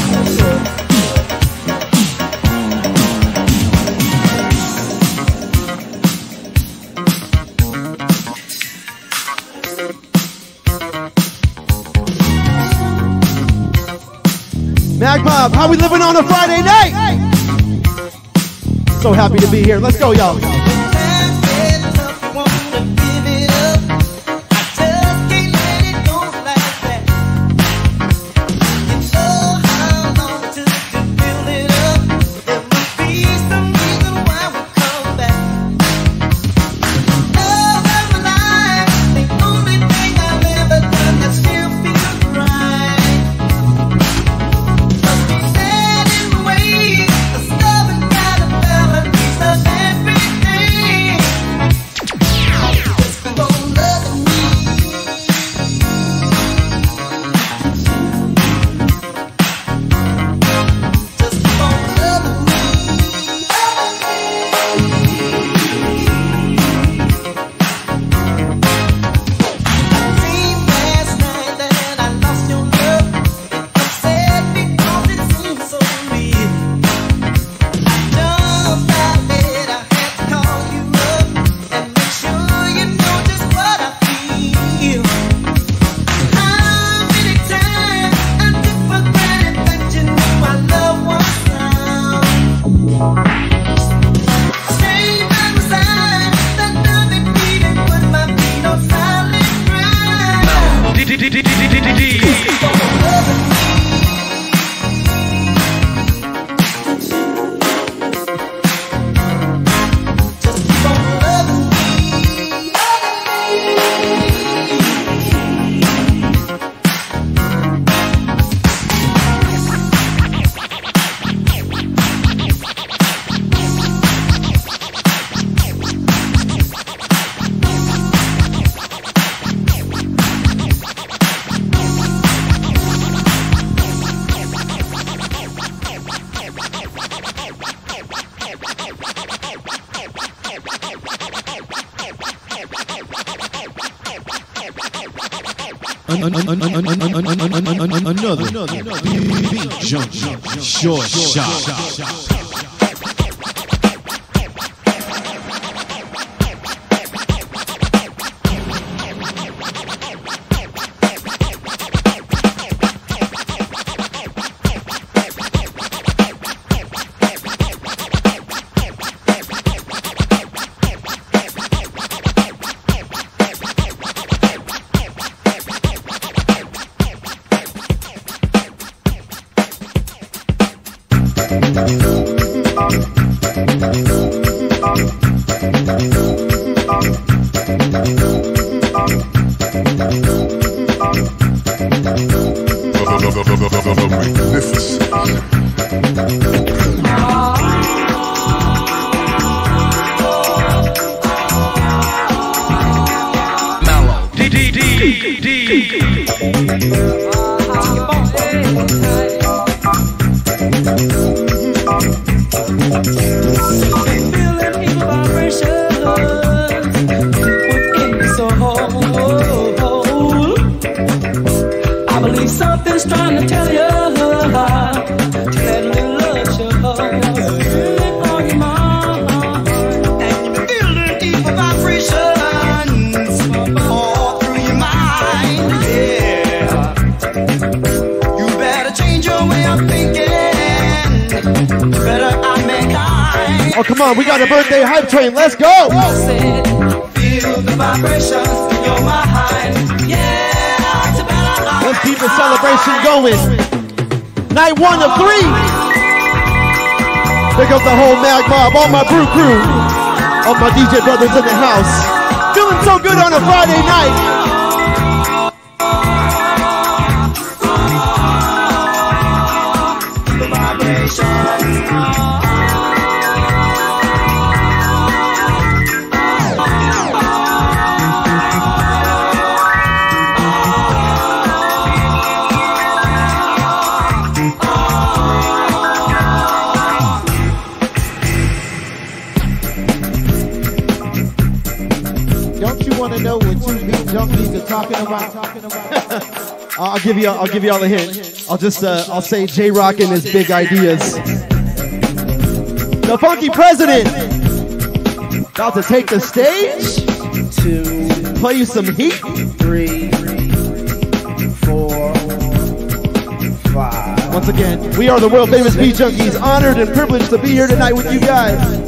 Mag how we living on a Friday night? So happy to be here. Let's go, y'all. Short shot. I going. Night one of three. Pick up the whole Mag Mob, all my brew crew, all my DJ brothers in the house. Feeling so good on a Friday night. I'll give you. I'll give you all a hint. I'll just. Uh, I'll say J-Rocc and his big ideas. The funky president about to take the stage. Two. Play you some heat. Three. Four. Once again, we are the world famous beat junkies. Honored and privileged to be here tonight with you guys.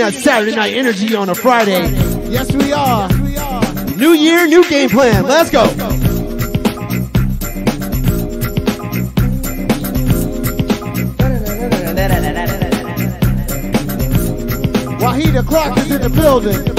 That Saturday night energy on a Friday. Yes, we are. New year, new game plan. Let's go. Wahida Clark is in the building.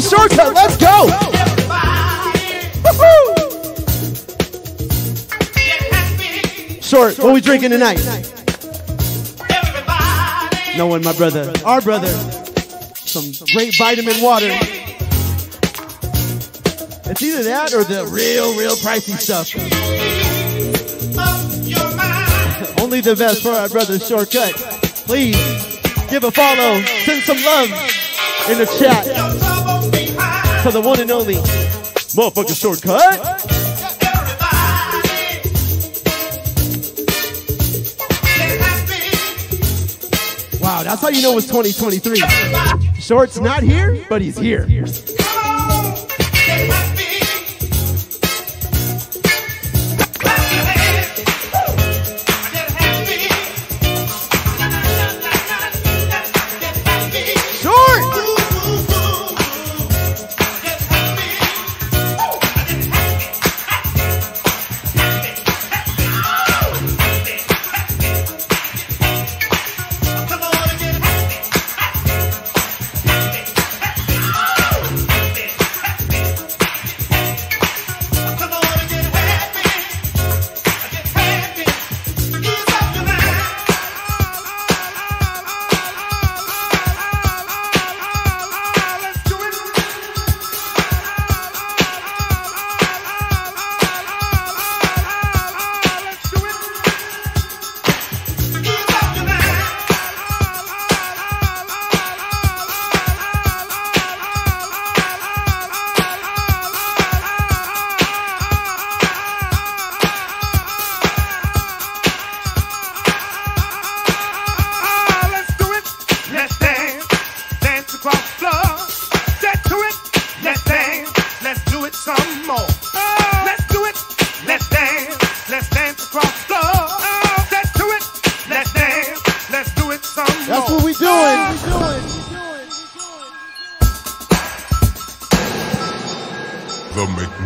Shortkut, let's go! Short, what we drinking tonight? No one, my brother, our brother, some great vitamin water. It's either that or the real, real pricey stuff. Only the best for our brother Shortkut. Please give a follow, send some love in the chat to the one and only motherfucking Shortkut. Wow, that's how you know it's 2023. Short's not here, but he's here.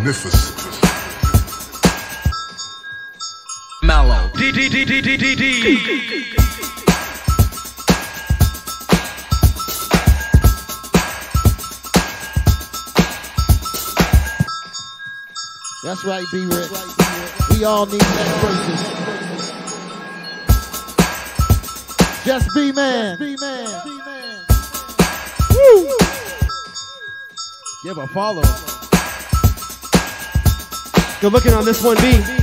Magnificent. Melo. D D D D D D D. That's right, B Rick. We all need that verses. Just be man. Be man. Woo. Give a follow. Good looking on this one, B.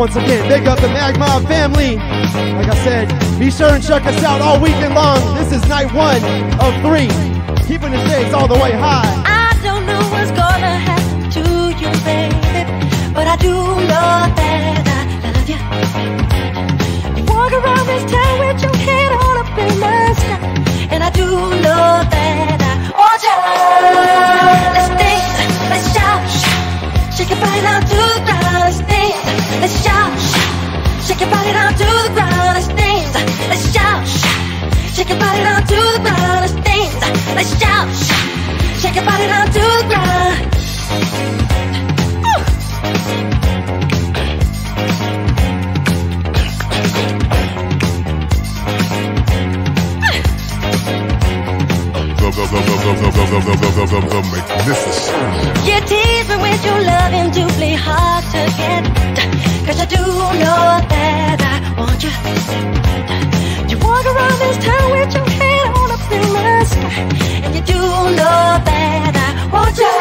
Once again, big up the Mag Mob family. Like I said, be sure and check us out all weekend long. This is night one of three. Keeping the stakes all the way high. I don't know what's gonna happen to you, baby, but I do that I love you. Walk around this town with your head on up in the sky, and I do that I. Let's dance, let's shout, shake your body down to the ground. Let's dance, let's shout, shake your body down to the ground. Let's dance, let's shout, shake your body down to the ground. Let's dance, let's shout, shake your body down to the ground. The, the, the, the, the, the, the, the, the, the, the magnificent. You tease me with your loving doubly hard to get. Cause I do know that I want you. You walk around this town with your head on up in the sky. And you do know that I want you.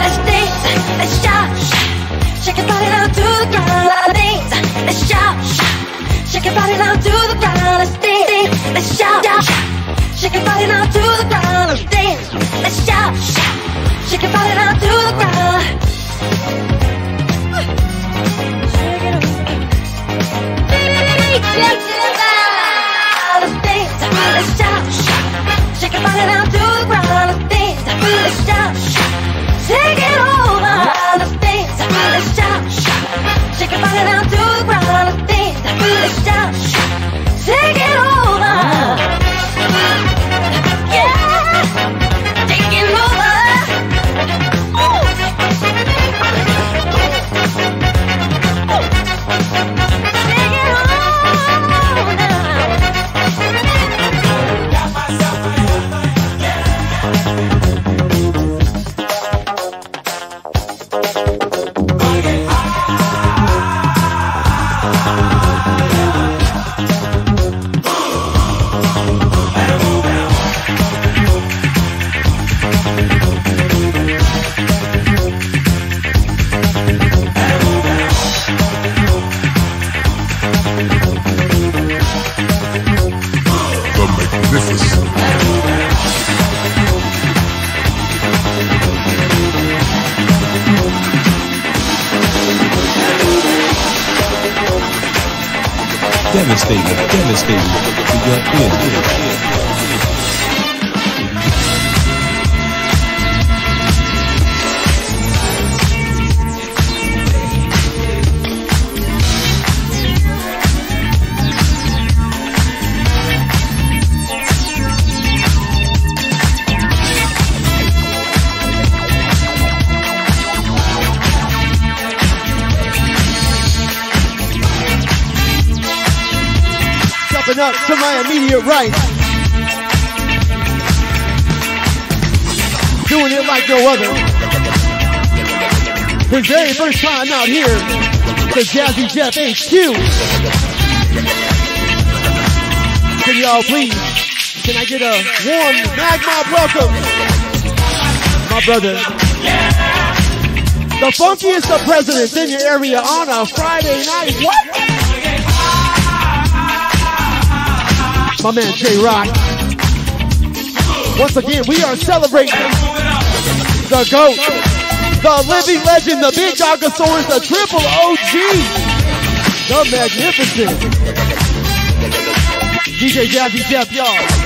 Let's dance, let's shout, shake your body down to the ground. Let's dance, let's shout, shake your body down to the ground. Let's dance, let's shout, shake your body down to the ground. Let's dance, let's shout, shake your body down to the dance, let's shout, shake down the let's shout, take it over. Let's shout, shake down the let's shout, take it over. statement, family statement. We got. To my immediate right. Doing it like no other. His very first time out here. The Jazzy Jeff HQ. Can y'all please, can I get a warm Mag Mob welcome? My brother. The funkiest of presidents in your area on a Friday night. What? My man J-Rocc. Once again, we are celebrating the GOAT, the living legend, the big Dogosaurus, the triple OG, the magnificent. DJ Jazzy Jeff, y'all.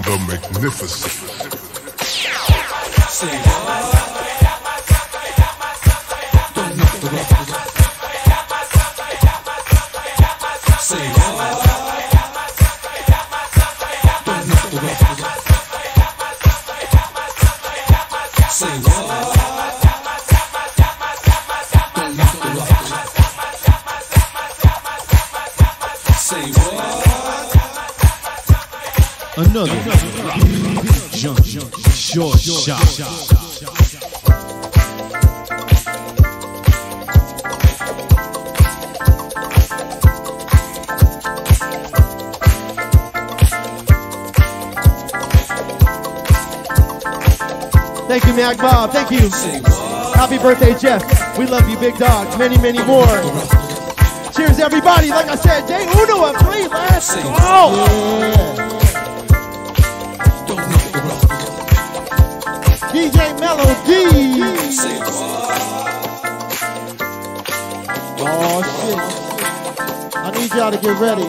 the magnificent. Big dog. Many, many more. Cheers, everybody. Like I said, Jay Uno at three. Let's go. Oh. DJ Melo D. Oh, shit. I need y'all to get ready.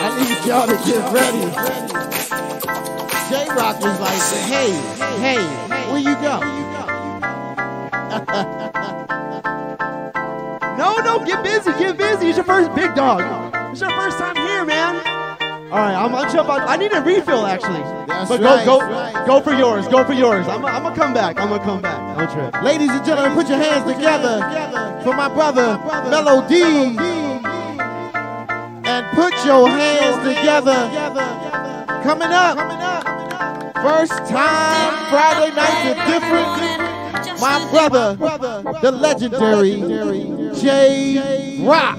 I need y'all to get ready. J-Rocc was like, hey, hey, where you go? no, no, get busy, get busy. It's your first big dog. It's your first time here, man. All right, I'm gonna jump on. I need a refill actually. That's but right, go, go, right. go for yours. Go for yours. I'm, I'm gonna come back. I'm gonna come back. No trip. Ladies and gentlemen, put your hands together for my brother, Melo D. And put your hands together. Coming up, first time Friday night is different. My brother, the legendary J-Rocc.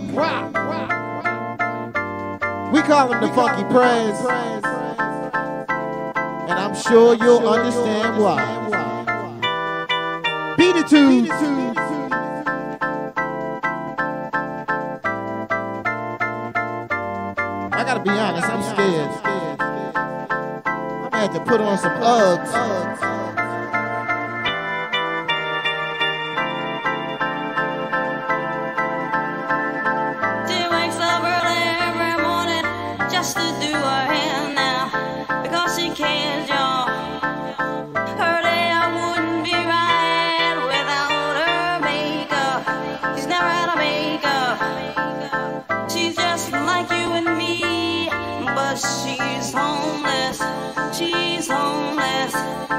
We call him the Funky Prez. And I'm sure you'll understand why. Beat it to. I gotta be honest, I'm scared. Gonna to put on some Uggs. homeless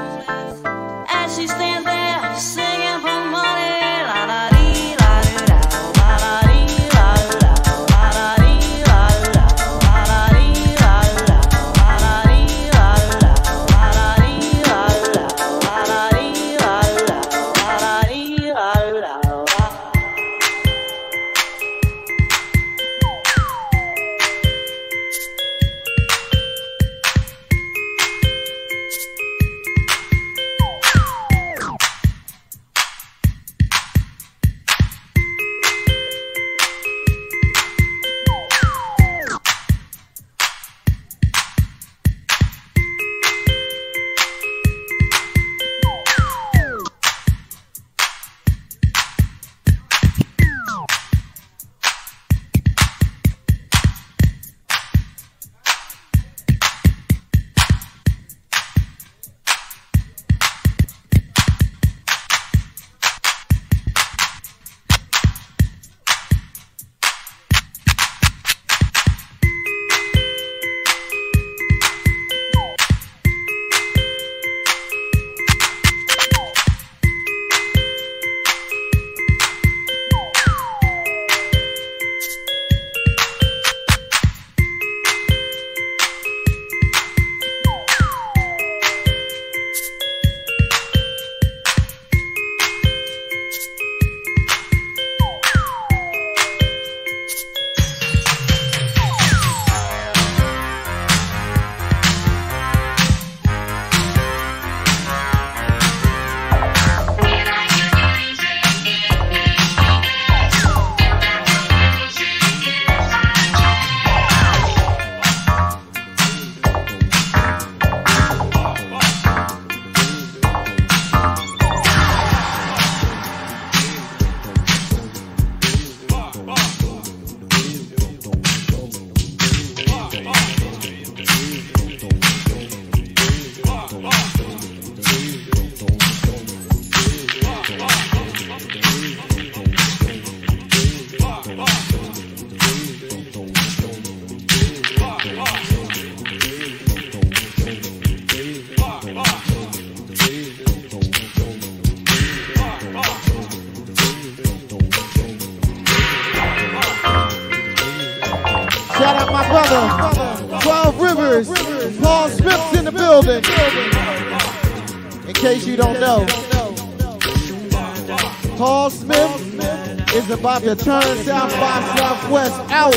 Drop the turn south by southwest out.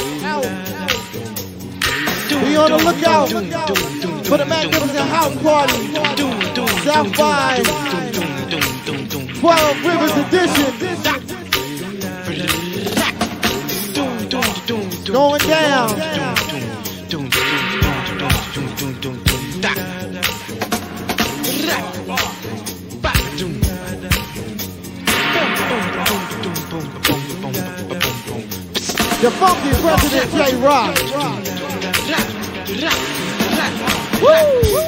Be on the lookout for the magnificent house party. South by 12 Rivers Edition. Going down. The funky president J-Rocc. Woo!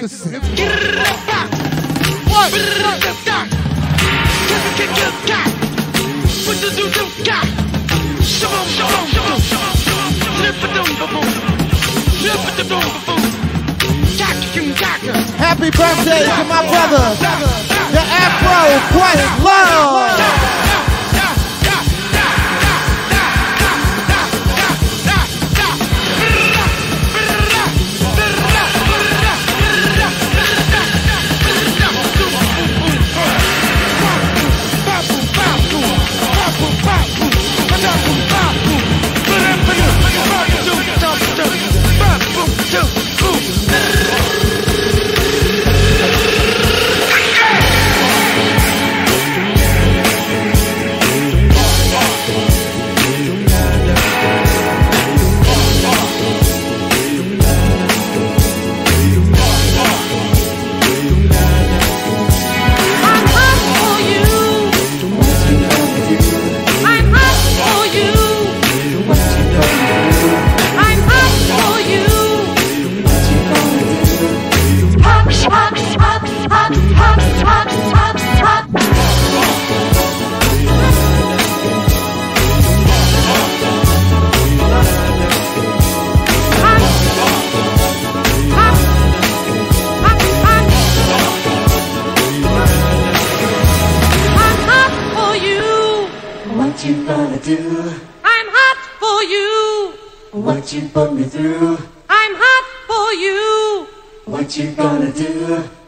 the. do. I'm hot for you. What you put me through. I'm hot for you. What you gonna do?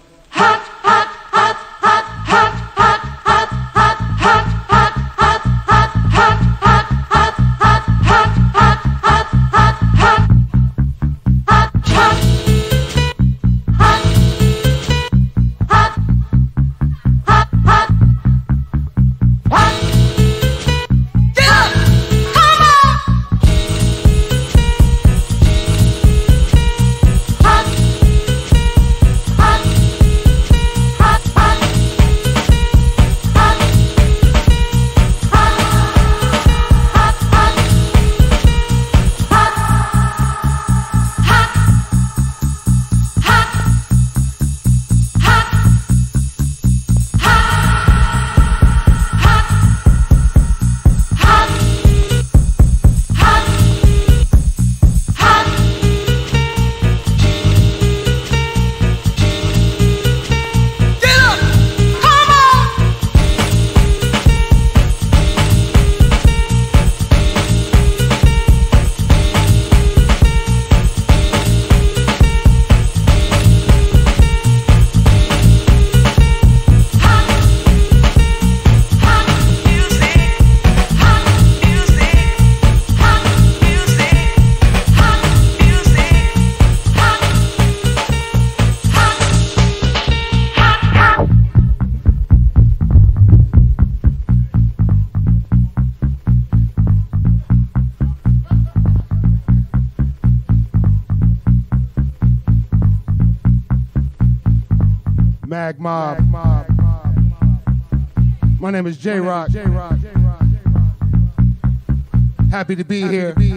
happy to be happy here. To be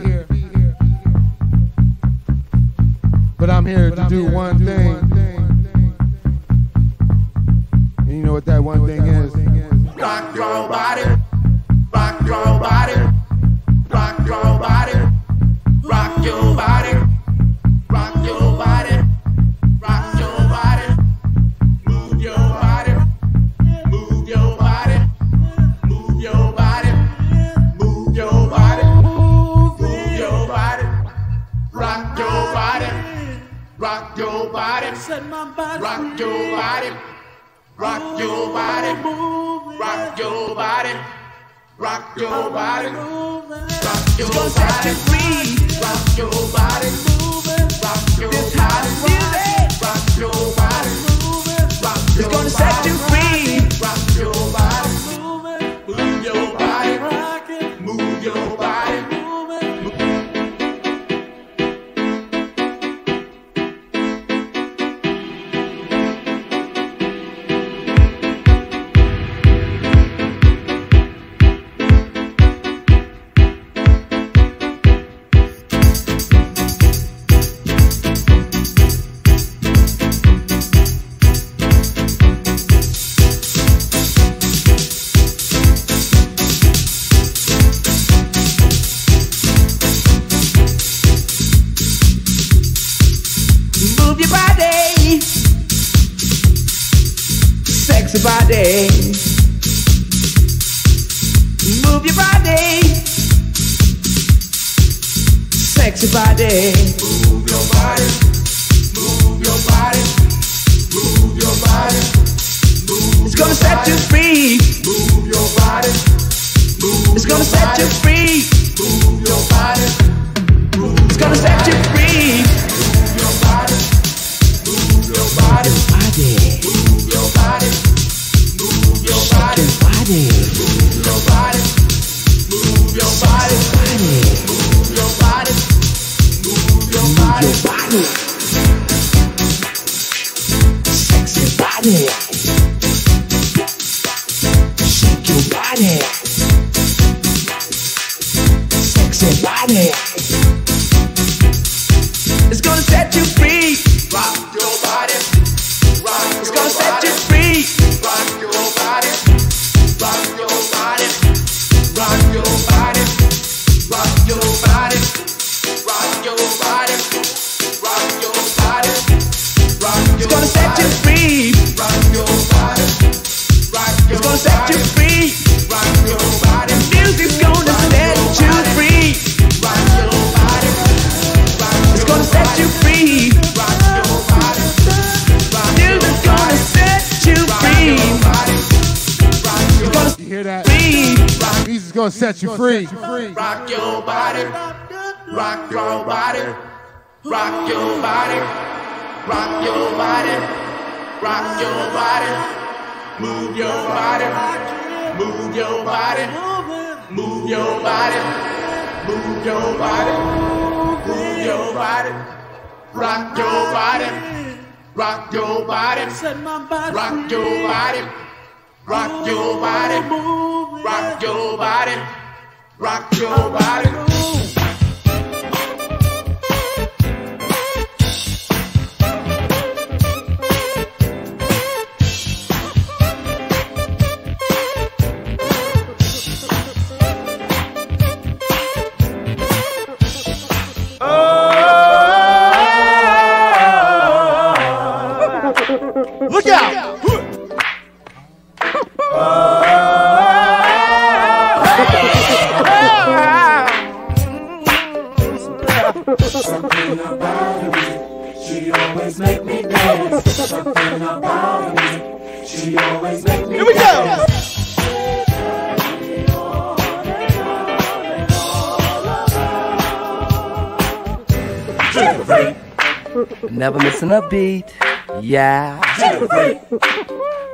Missing a beat. Yeah.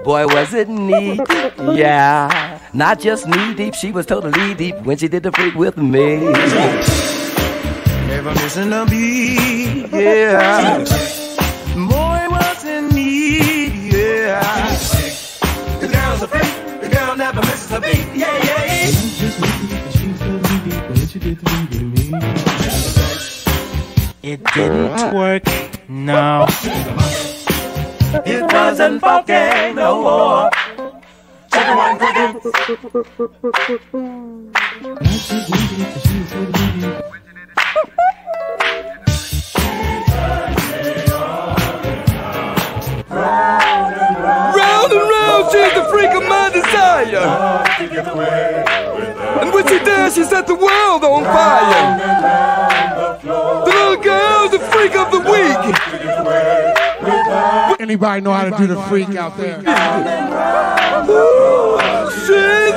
Boy, was it neat. Yeah. Not just knee deep, she was totally deep when she did the freak with me. Never missing a beat. Yeah. It wasn't no more. Chicken wine cricket. Round and round, she's the freak of my desire. And when she dance, she set the world on fire. The little girl's the freak of the week. Anybody know how to do the freak out there? She's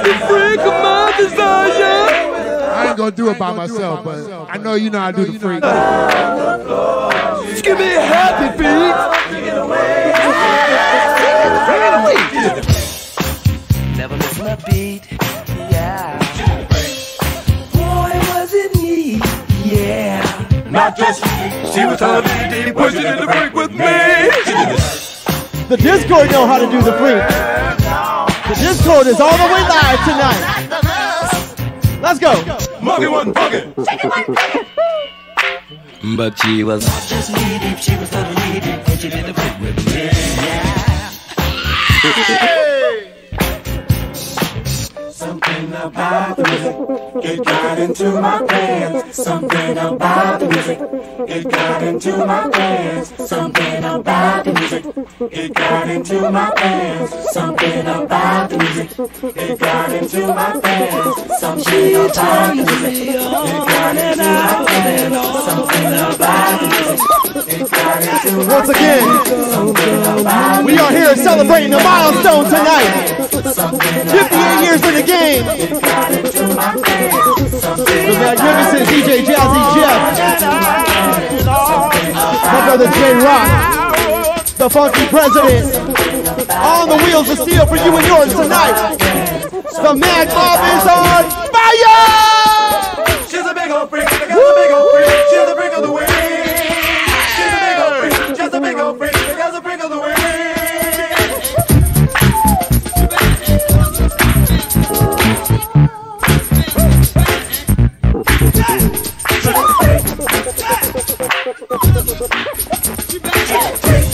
the freak of my desire. I ain't gonna do it by myself, but I know you know how to do the freak. Just give me a happy beat. Never missing a beat. Not just she was totally deep when she did the freak with me. The Discord know how to do the freak. The Discord is all the way live tonight. Let's go. Monkey wasn't funky. But she was. not Just knee deep, she was totally deep when she did the freak with me. Something about the music, it got into my pants. Something about the music, it got into my pants. Something about the music, it got into my pants. Something about the music, it got into my pants. Something about the music, it got into my pants. Something about the music, it got into my Once again, we are here celebrating a milestone tonight. 58 years in the game. The magnificent DJ Jazzy Jeff. My brother J Rock. The funky president. On the wheels of steel for you and yours tonight. The Mag Mob is on fire! She's a big old freak, She got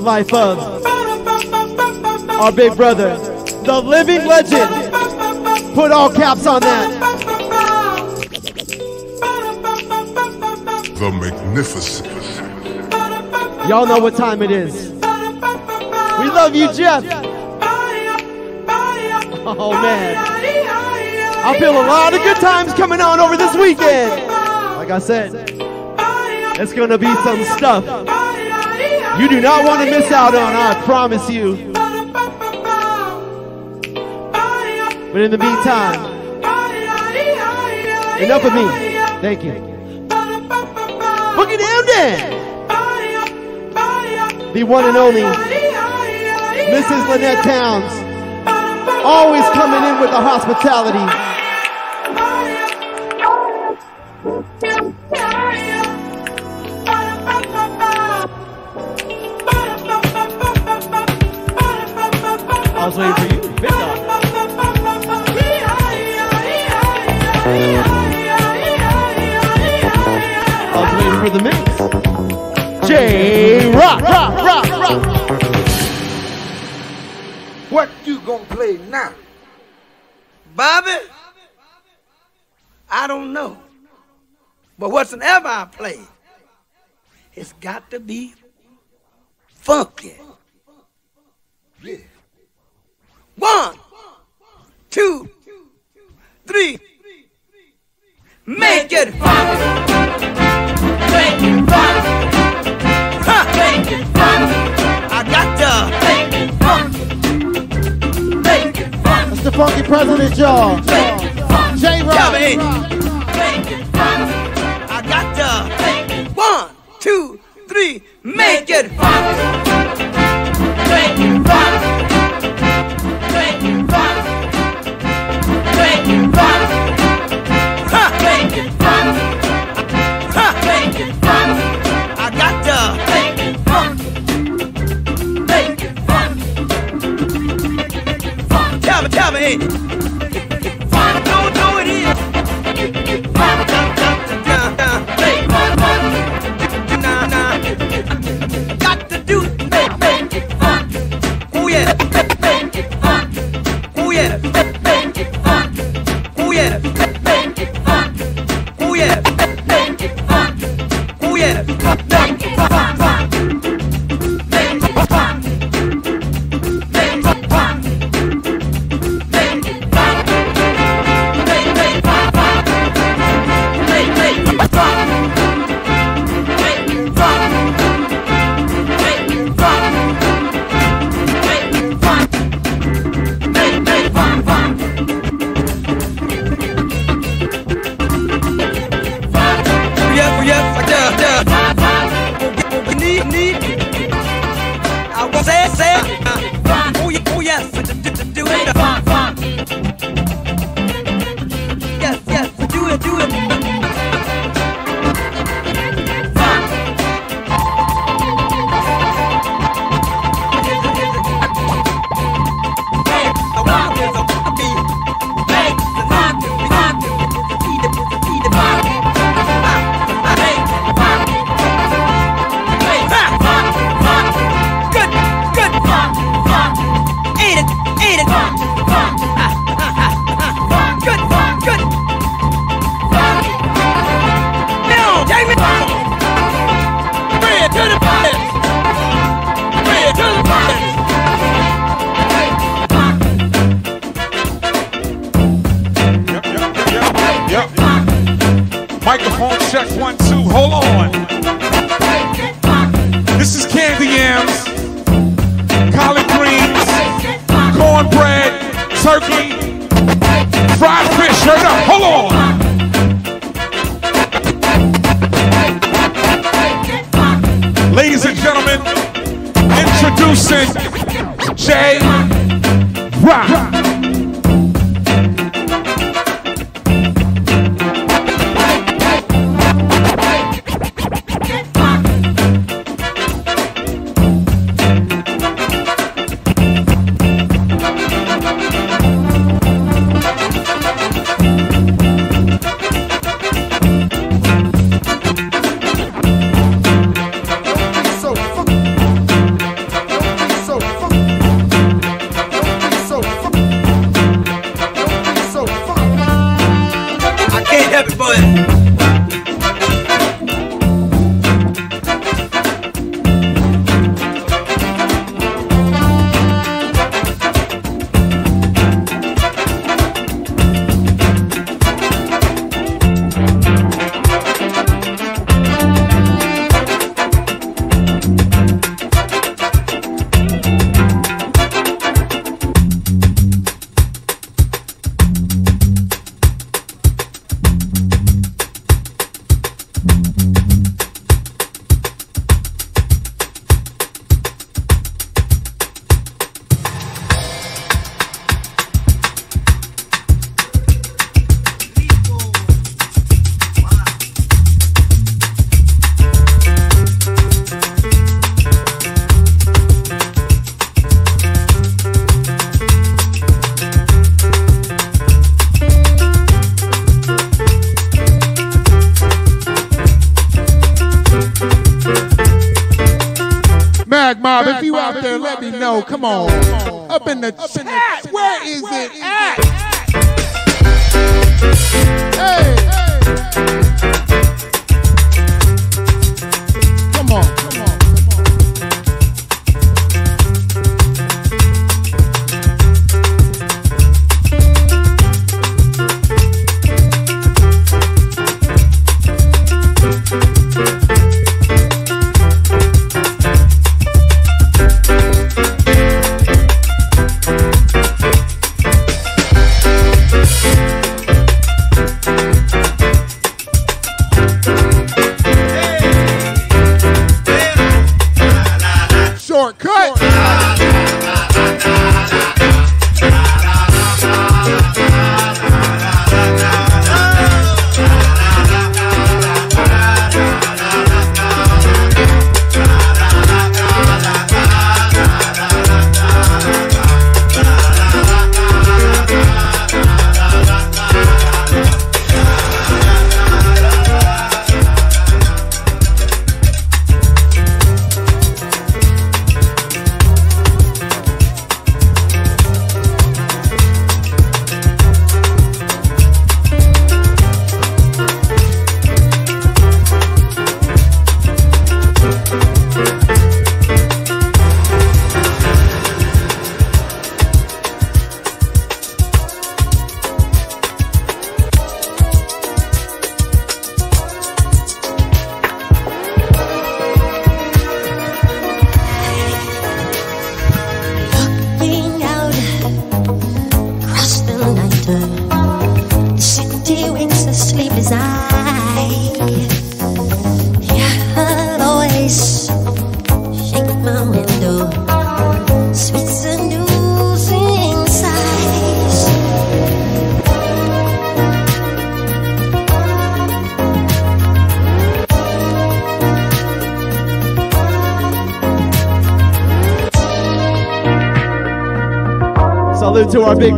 the life of our big brother, the living legend. Put all caps on that. The magnificent. Y'all know what time it is. We love you, Jeff. Oh man. I feel a lot of good times coming on over this weekend. Like I said, it's gonna be some stuff you do not want to miss out on, I promise you. But in the meantime, enough of me. Thank you. Boogie down there. The one and only Mrs. Lynette Townes. Always coming in with the hospitality. Gonna play now? Bobby? I don't know. But whatsoever I play, it's got to be two, three. Make it.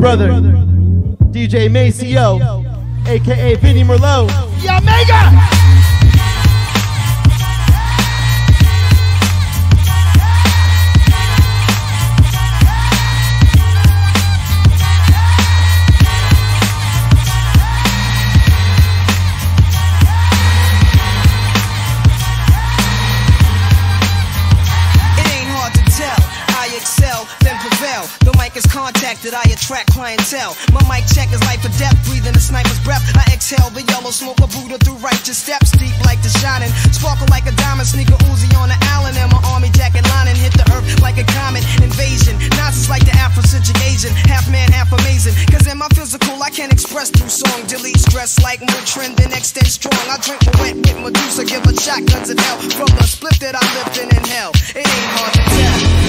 Brother, strong. I drink Moët with Medusa, give a shotguns in hell from the split that I lived in in hell. It ain't hard to tell.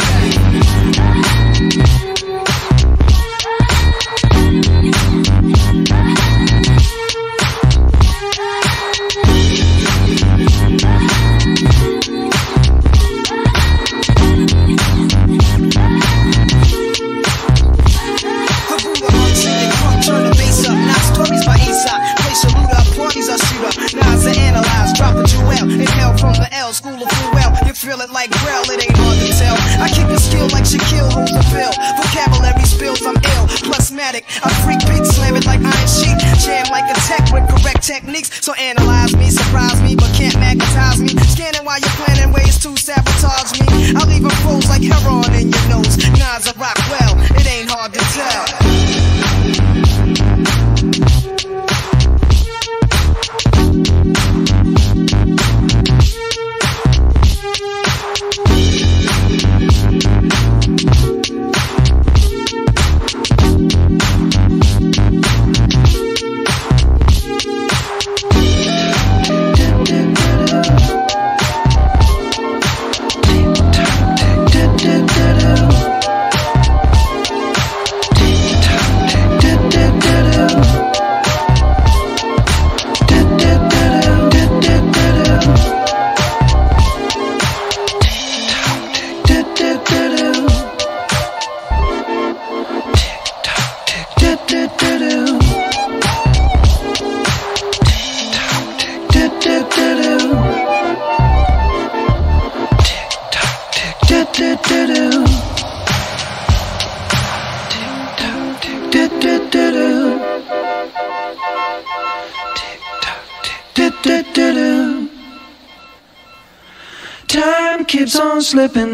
From the L, school of full well. You feel it like Braille, it ain't hard to tell. I keep it skill like Shaquille, the bill. Vocabulary spills, I'm ill. Plasmatic, I freak beat, slam it like iron sheet. Jam like a tech with correct techniques. So analyze me, surprise me, but can't magnetize me. Scanning while you're planning ways to sabotage me. I'll leave a froze like heroin in your nose. Nas I rock well, it ain't hard to tell.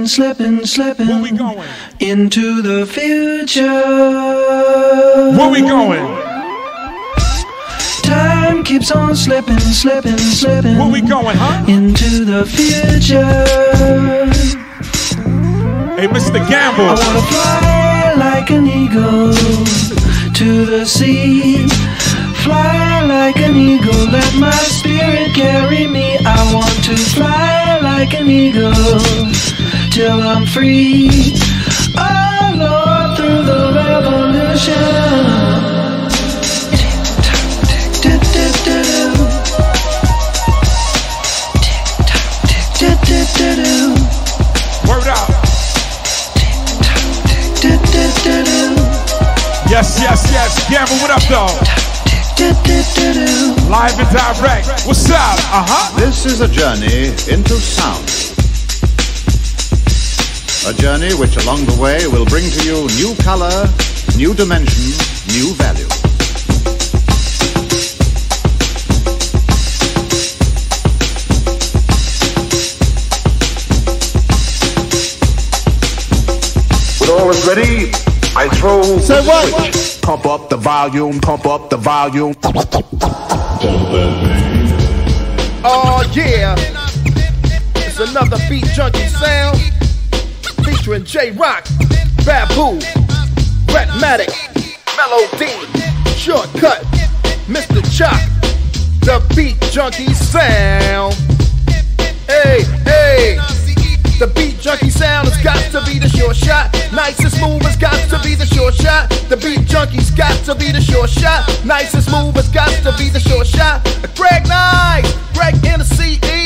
Slipping, slipping. Where we going? Into the future. Where we going? Time keeps on slipping, slipping, slipping. Where we going, huh? Into the future. Hey, Mr. Gamble. I wanna fly like an eagle to the sea. Fly like an eagle, let my spirit carry me. I want to fly like an eagle till I'm free. Oh Lord, through the revolution. Word up. Yes, yes, yes. Gamble, what up, though? Live and direct. What's up? Uh huh. This is a journey into sound. A journey which along the way will bring to you new color, new dimension, new value. When all is ready, I throw Say the what? switch. Pump up the volume, pump up the volume. Oh yeah, it's another beat junkie sound featuring J-Rocc, Babu, Brett Matic, Melody, Shortkut, Mr. Choc, the beat junkie sound. Hey, hey. The beat junkie sound has got to be the short shot. Nice and smooth has got to be the short shot. The beat junkie's got to be the short shot. Nice and smooth has got to be the short shot. Greg Nice, Greg in the CE,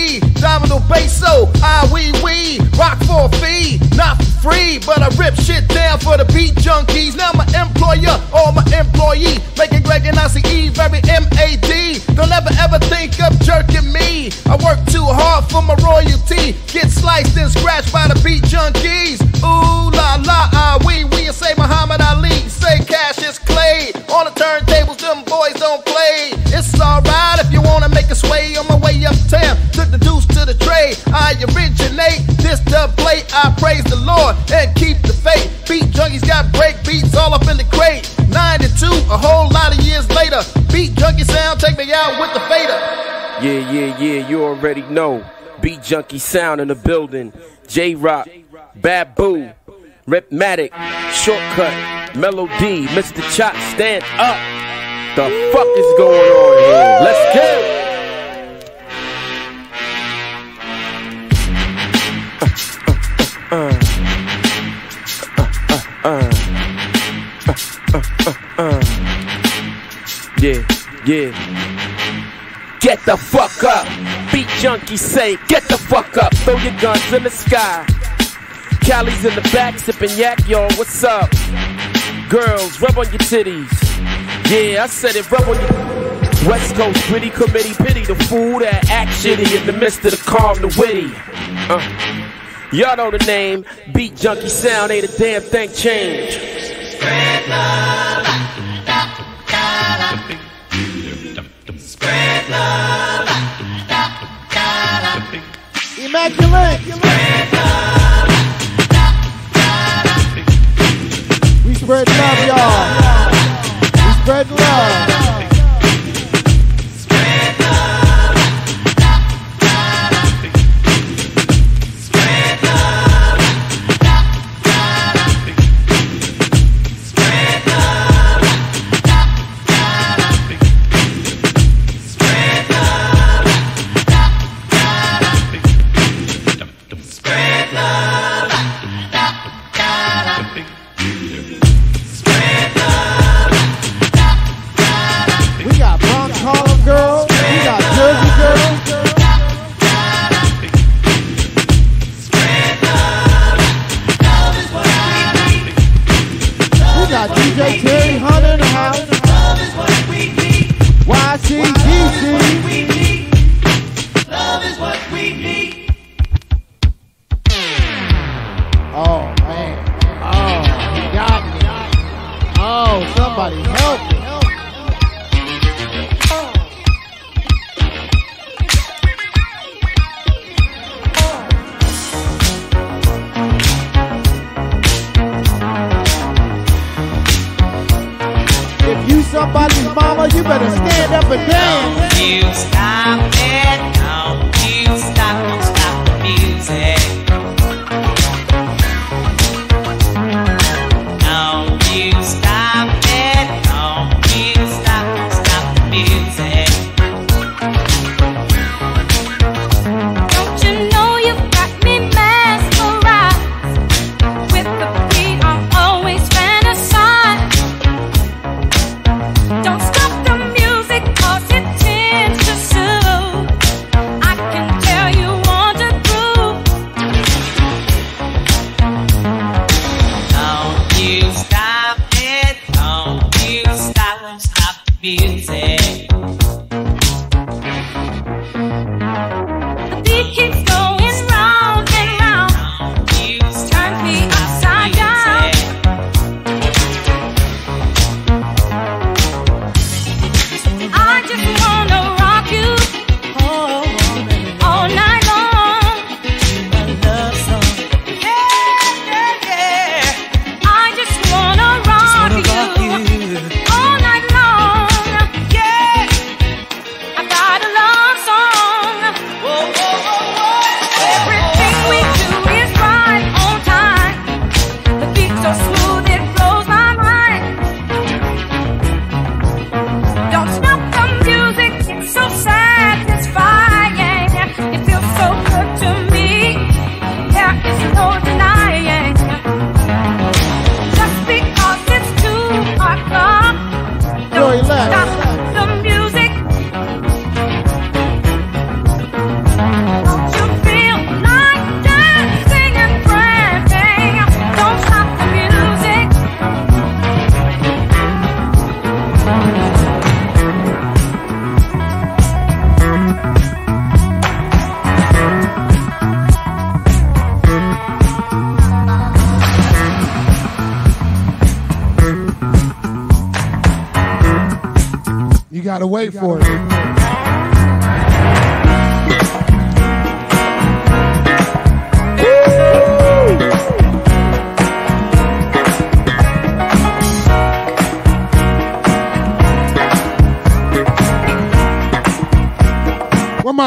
Domino Basso, I wee wee, rock for a fee, not for free, but I rip shit down for the beat junkies. Now my employer or my employee, making Greg and ICE very M-A-D. Don't ever ever think of jerking me. I work too hard for my royalty. Get sliced and scratched by the beat junkies. Ooh la la, I wee wee. Say Muhammad Ali, say Cassius Clay. On the turntables, them boys don't play. It's alright you wanna make a sway on my way uptown. Took the deuce to the tray. I originate this the plate. I praise the Lord and keep the faith. Beat junkies got break beats all up in the crate. 92, a whole lot of years later. Beat junkie sound, take me out with the fader. Yeah, yeah, yeah, you already know. Beat Junkie Sound in the building. J-Rocc, Babu, Rhettmatic, Shortkut, Melody, Mr. Choc, stand up. The fuck is going on here? Let's go. Yeah, yeah. Get the fuck up. Beat junkies say, get the fuck up. Throw your guns in the sky. Callie's in the back sipping yak, y'all. What's up? Girls, rub on your titties. Yeah, I said it, rub on your. West Coast gritty committee pity the fool that act shitty in the midst of the calm, the witty. Uh. Y'all know the name. Beat junkie sound ain't a damn thing changed. Immaculate. We spread love, y'all. Spread love. Oh, somebody help me. If you somebody's mama, you better stand up and dance. Don't You stop it, don't you stop, don't stop the music.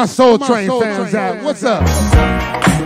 Soul Train fans out. What's up?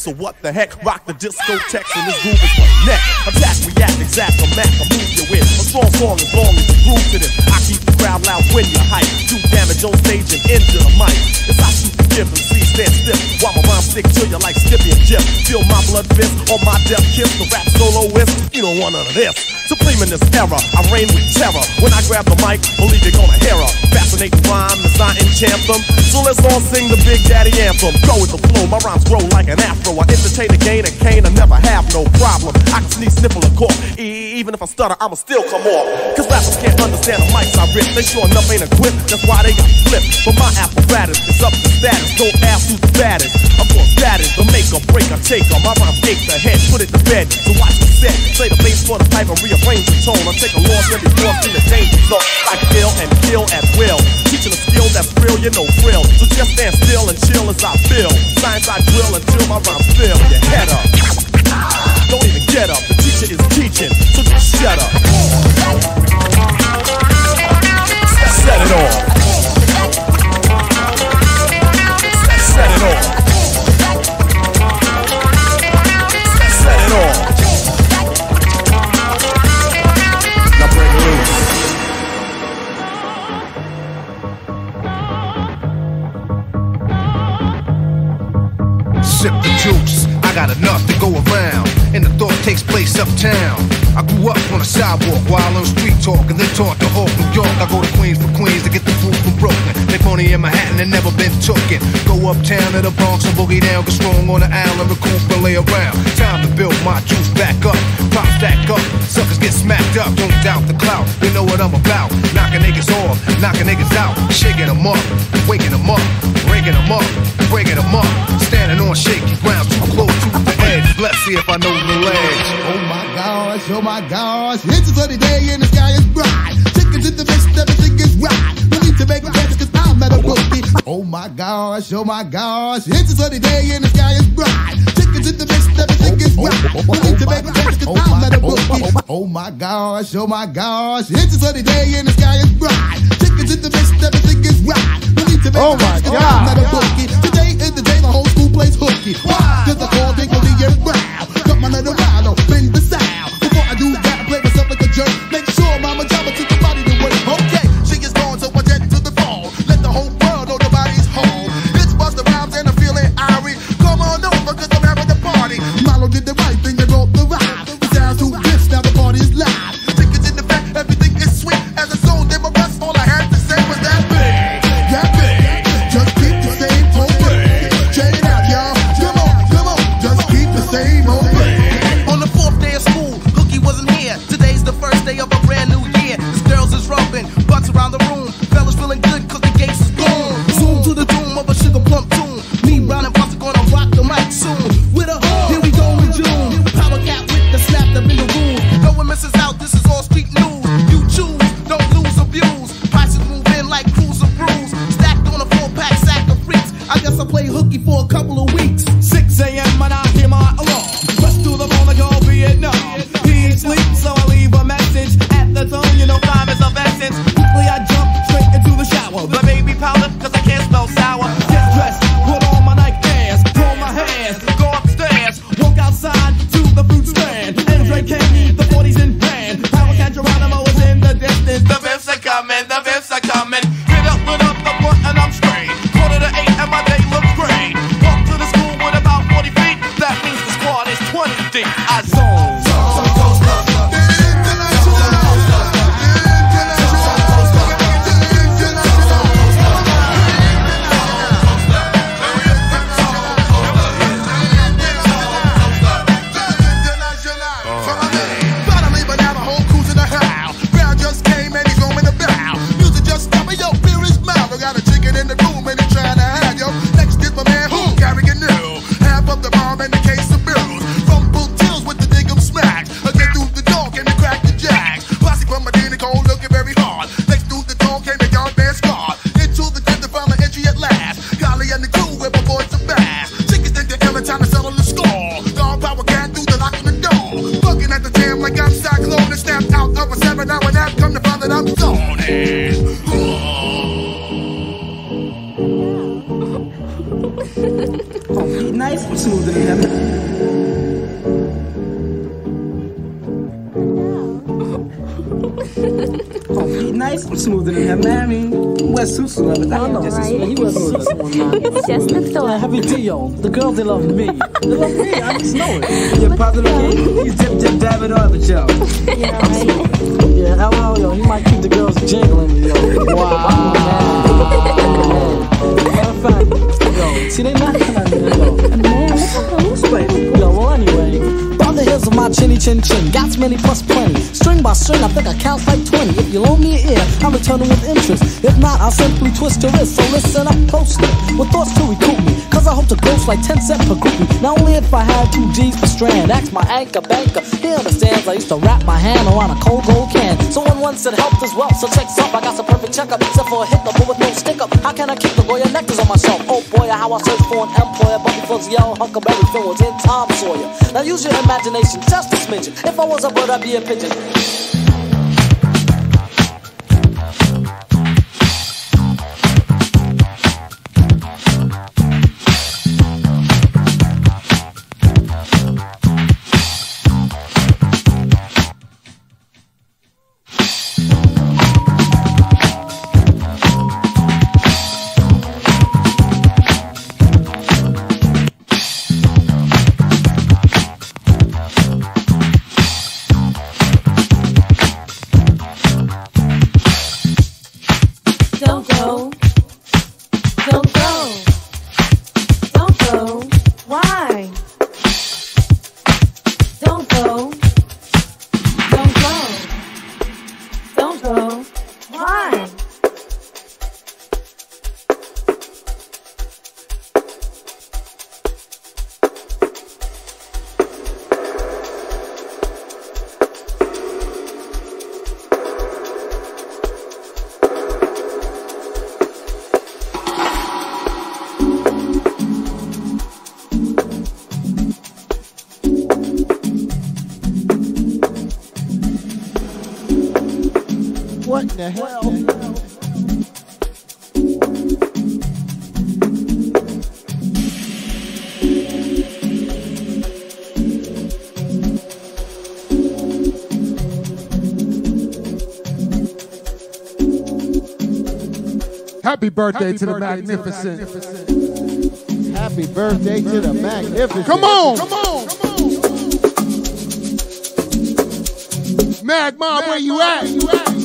So what the heck? Rock the discotheques and this groove is my neck. Attack, react, exact, a Mac, I move you in. A strong song as long as you groove to this. I keep the crowd loud when you hype. Do damage on stage and injure the mic. It's I shoot the gift and see stand stiff. While my rhymes stick to you like Skippy and Jip. Feel my blood fist on my death kiss. The rap soloist, you don't want none of this. Supreme in this era, I reign with terror. When I grab the mic, believe you're gonna hear her. Fascinating rhyme, as I enchant them. Let's all sing the Big Daddy anthem. Go with the flow, my rhymes grow like an afro. I entertain again and cane, I never have no problem. I can sneeze, sniffle, or cough. Even if I stutter, I'ma still come off. Cause rappers can't understand the mics I rip. They sure enough ain't equipped, that's why they got flipped. But my apparatus is up to status. Don't ask who's the course, that is the make or break or take on. My rhymes ache the head, put it to bed. So watch the set. Play the bass for the pipe and rearrange the tone. I take a loss be forced in the danger zone. I kill and kill at will. Teaching a skill that's real, you know thrill. So just stand still and chill as I feel. Science I drill until my rhymes fill your head up. Don't even get up. Teacher is teaching, so just shut up. Set it off. Set it off. Uptown. I grew up on the sidewalk while on street talk and then taught to Hawk, New York. I go to Queens for Queens to get the food from Brooklyn. Money in Manhattan and never been tooken. Go uptown to the Bronx and boogie down, get strong on the island, recoup and lay around. Time to build my juice back up, pop stack up. Suckers get smacked up, don't doubt the clout. You know what I'm about. Knocking niggas off, knocking niggas out, shaking them up, waking them up, breaking them up, breaking them up. Standing on shaky ground, too close to the edge. Let's see if I know the ledge. Oh my gosh, oh my gosh. It's a sunny day and the sky is bright. Chickens in the mist, everything is right. No need to make plans cause I'm at a bookie. Oh my gosh, oh my gosh. It's a sunny day and the sky is bright. Chickens in the mix, everything is right. Oh, oh, we need to make a cause I'm not a oh, bookie. Oh my gosh, oh my gosh. It's a sunny day and the sky is bright. Chickens in the mix, everything is right. We need to make Oh a cause. I'm not a bookie. Today is the day the whole school plays hooky. Why? Cause I call Diggly and Brown. Out of a now and that come to find that I'm zoning. Oh, nice and smooth in heaven. Oh, be nice and smooth in heaven. I mean, West Susu love it. I know, Just right? as He was It's just next door. Heavy Dio. The girls, they love me. They love me. I just know it. Yeah, Positive King. He's dip, dip, dab it up, yo. Yeah, right. Yeah, LL, yo. He might keep the girls jingling, yo. Wow. Matter of fact, yo. See, they not kind of, yo. Man, look at chinny chin chin. Got many plus plenty. String by string, I think I count like 20. If you loan me an ear, I'm returning with interest. If not, I'll simply twist your wrist. So listen up closely. With thoughts to recoup me. Cause I hope to gross like 10 cent per groupie. Not only if I had two G's per strand. Ask my anchor banker. He understands I used to wrap my hand around a cold gold can. Someone once said help as well. So check's up, I got some perfect checkup. Except for a hiccup, but with no stick up. How can I keep the Goya necklace on myself? Oh boy, how I search for an employer. Before the yellow Huckleberry Finn was in Tom Sawyer. Now use your imagination If I was a bird, I'd be a pigeon. Happy birthday to the magnificent. Happy birthday to the magnificent. Come on, come on, come on. Mag Mob, where you at? Where you at?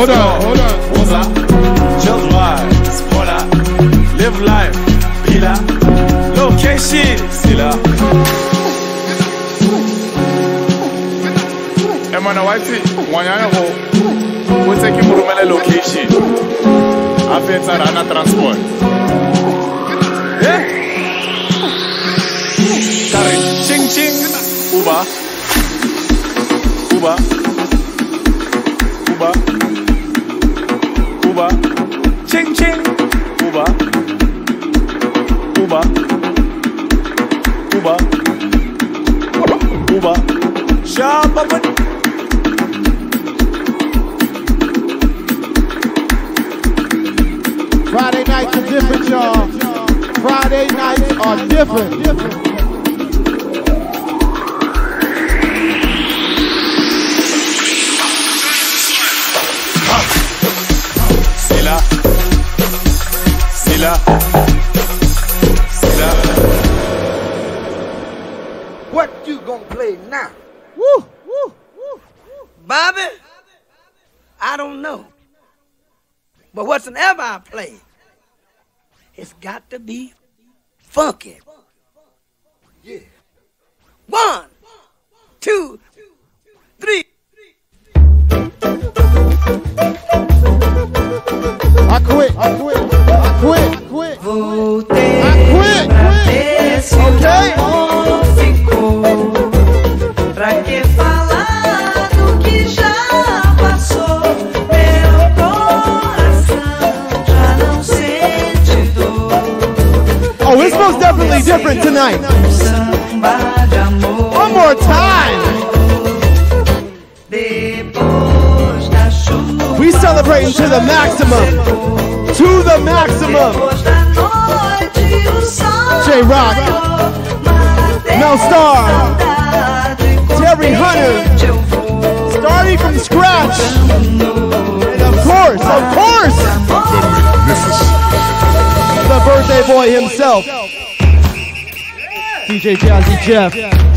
hold on, hold on. What's up? Just ride, spoiler. Live life, be là. Location, c'est là. Eh mana We take you Wote the murumele location. Afetsa rana transport. Eh? Kare, ching ching. Uba. Uba. Friday nights are different, y'all. Friday nights are different. DJ Jazzy Jeff.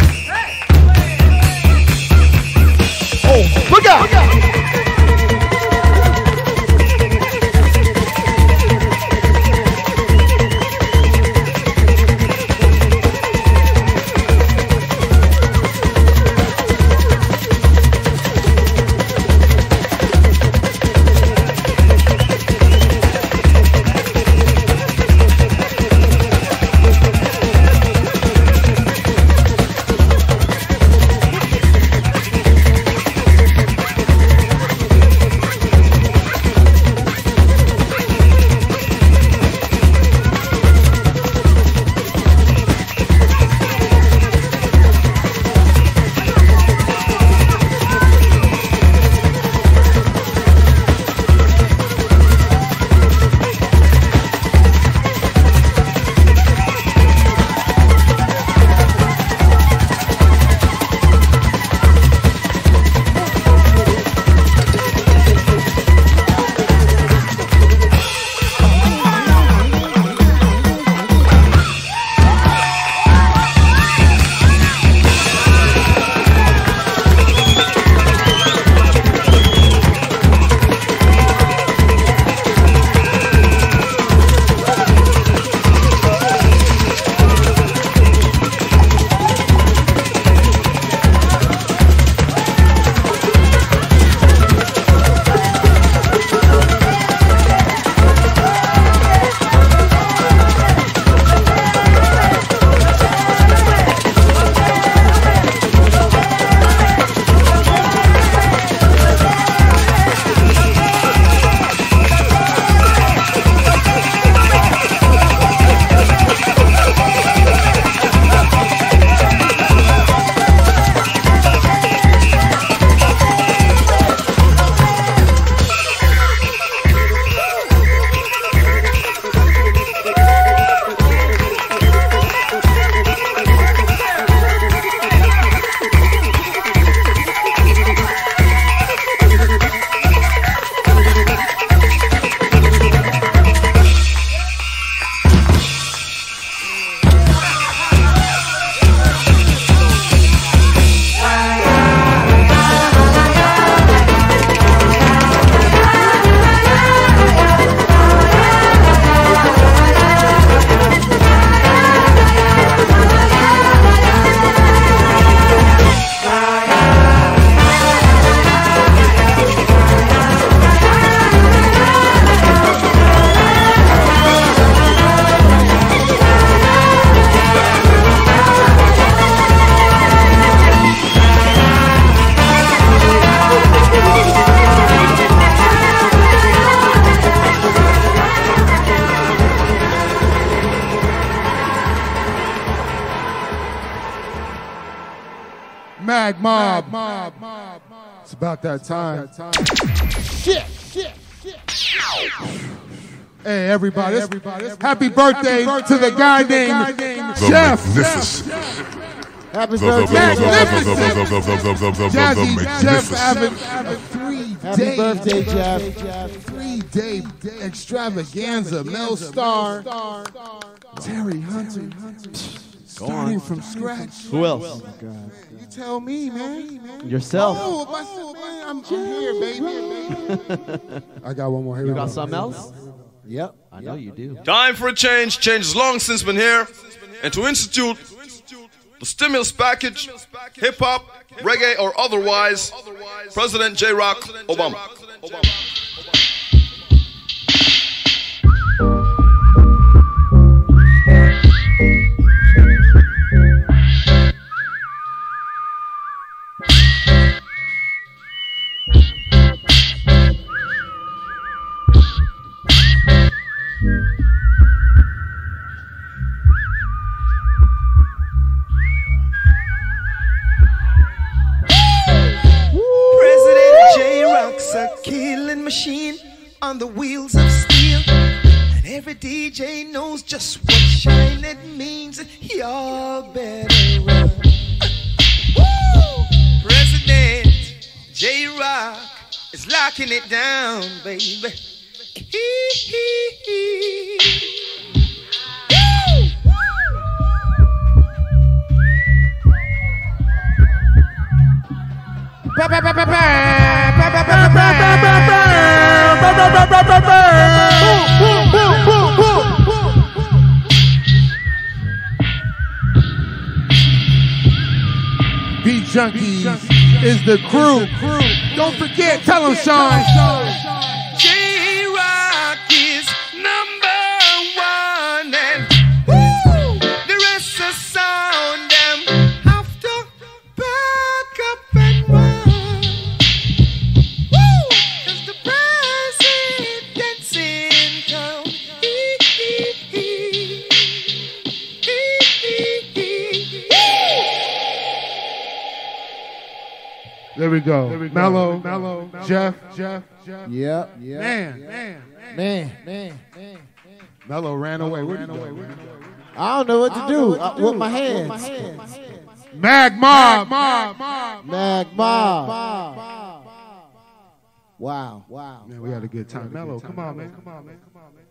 everybody. Hey, everybody. Happy, birthday, happy birthday to the guy named Jeff. Happy birthday, Jeff. Three day extravaganza. Mel Star. Terry Hunter. Starting from scratch. Who else? You tell me, man. Yourself. Oh. I'm, I'm here, baby. I got one more. Here you got something else? Yep. Know you do. Time for a change. Change has long since been here. And to institute the stimulus package, hip hop, reggae, or otherwise, President J-Rocc Obama. Beat Junkies is the crew. Don't forget, tell them, Sean. There we go. Melo, Melo, Jeff, Jeff, Jeff. Yep, yep. Man, man, Man, man, man. Melo ran away. Where'd he go? I don't know what to do uh, with my hands. Mag Mob. Mag Mob. Wow, wow. Man, we had a good time. Melo, come on, man. Come on, man. Come on, man.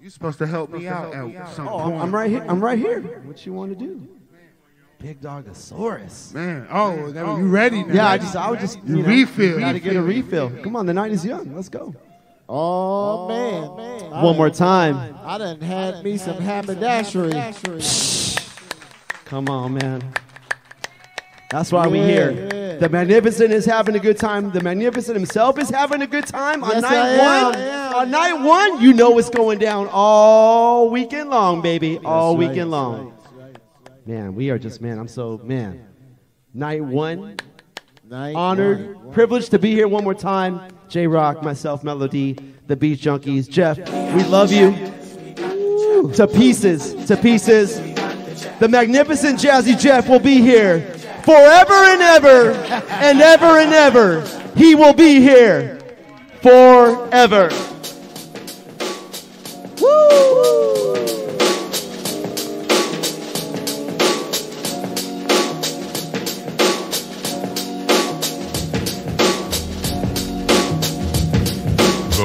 You're supposed to help me out at some Oh, point. I'm, I'm right here. I'm right here. What you want to do? Big Dogosaurus. Man, oh, that- oh, you ready oh, now? Yeah, I just, I would just, You you know, refill. Got to get a refill. Come on, the night is young. Let's go. Oh, oh man. I One more time. I done had me some haberdashery. Come on, man. That's why we here. yeah. The Magnificent is having a good time. The Magnificent himself is having a good time on Yes, night I one. am. On night one, you know what's going down all weekend long, baby. All right, weekend long. Man, we are just man. I'm so man. Night one, Night honored, one. privileged to be here one more time. J-Rocc, myself, Melo D, the Beat Junkies, Jeff. We love you. To pieces, to pieces. The magnificent Jazzy Jeff will be here forever and ever and ever and ever. He will be here forever.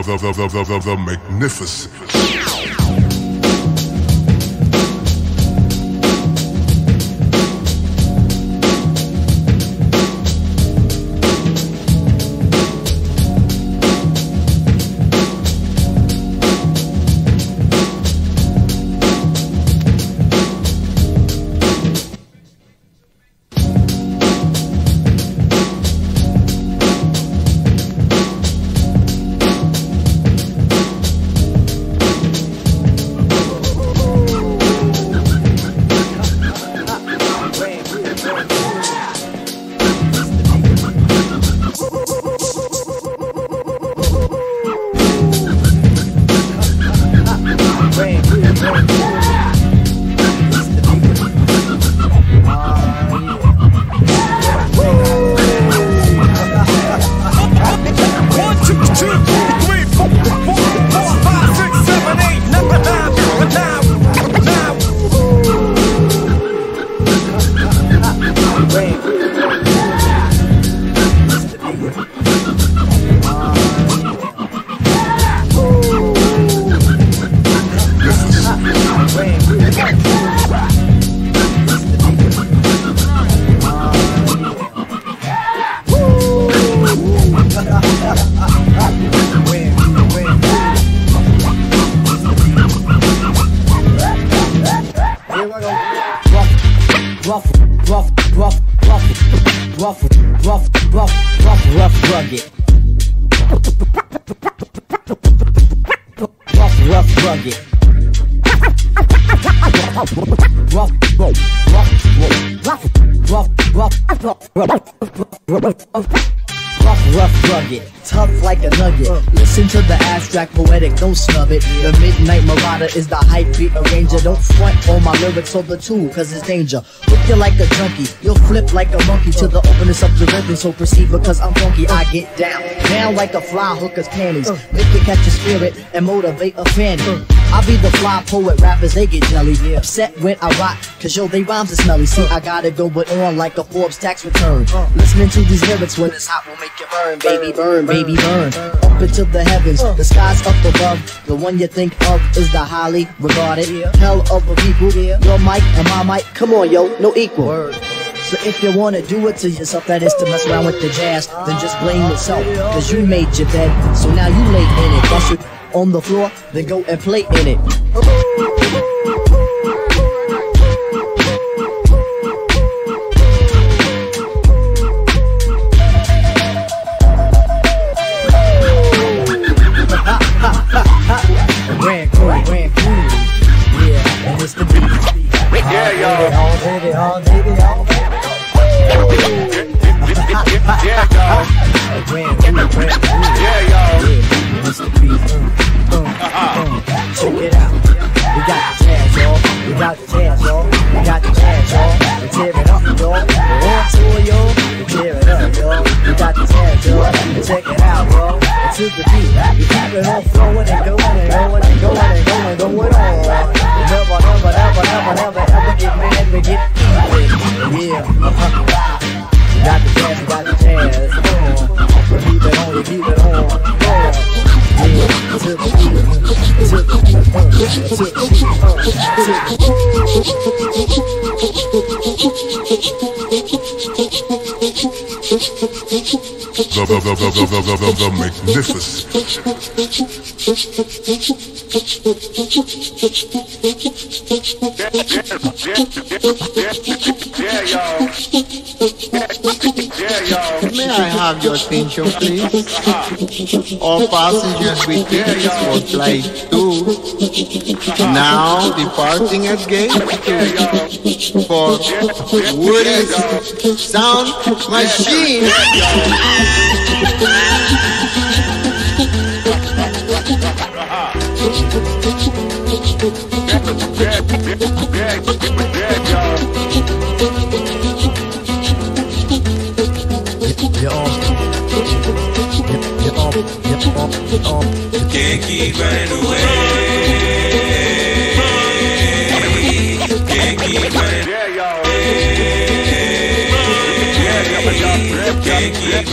The, the, the, the, the, magnificent. The tool, cause it's danger. Hook you like a junkie, you'll flip like a monkey to the openness of the rhythm. So proceed because I'm funky, I get down. Down like a fly hooker's panties. Make you catch a spirit and motivate a fan. I'll be the fly poet, rappers they get jelly. Upset when I rock, cause yo, they rhymes are smelly. See, I gotta go but on like a Forbes tax return. Listening to these lyrics when it's hot burn, baby, burn, baby, burn. Up into the heavens, the skies up above. The one you think of is the highly regarded. Hell of a people, your mic and my mic, come on, yo, no equal. So if you wanna do it to yourself, that is to mess around with the jazz, then just blame yourself. Cause you made your bed, so now you lay in it. Bust it on the floor, then go and play in it. The, the, the, the, the, the, the, the magnificent. May I have your attention, please? All passengers with tickets for flight two. Now departing at gate for Woody's Sound Machine. Can't keep running away. You're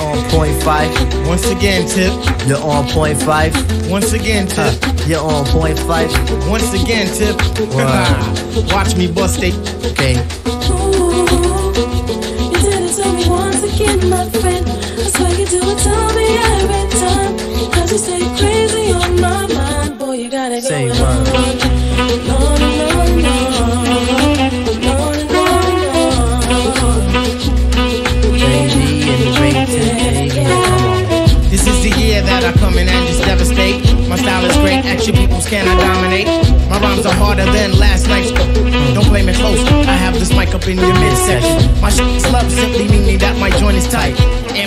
on point Phife. Once again, Tip. You're on point Phife. Once again, Tip. Uh, you're on point Phife. Once again, Tip. Wow. Watch me bust it. Okay. You did it to me once again, my friend. I swear you do it to me every can I dominate. My rhymes are harder than last night's. Don't blame it close, I have this mic up in your midsection. My shit's love simply meaning that my joint is tight.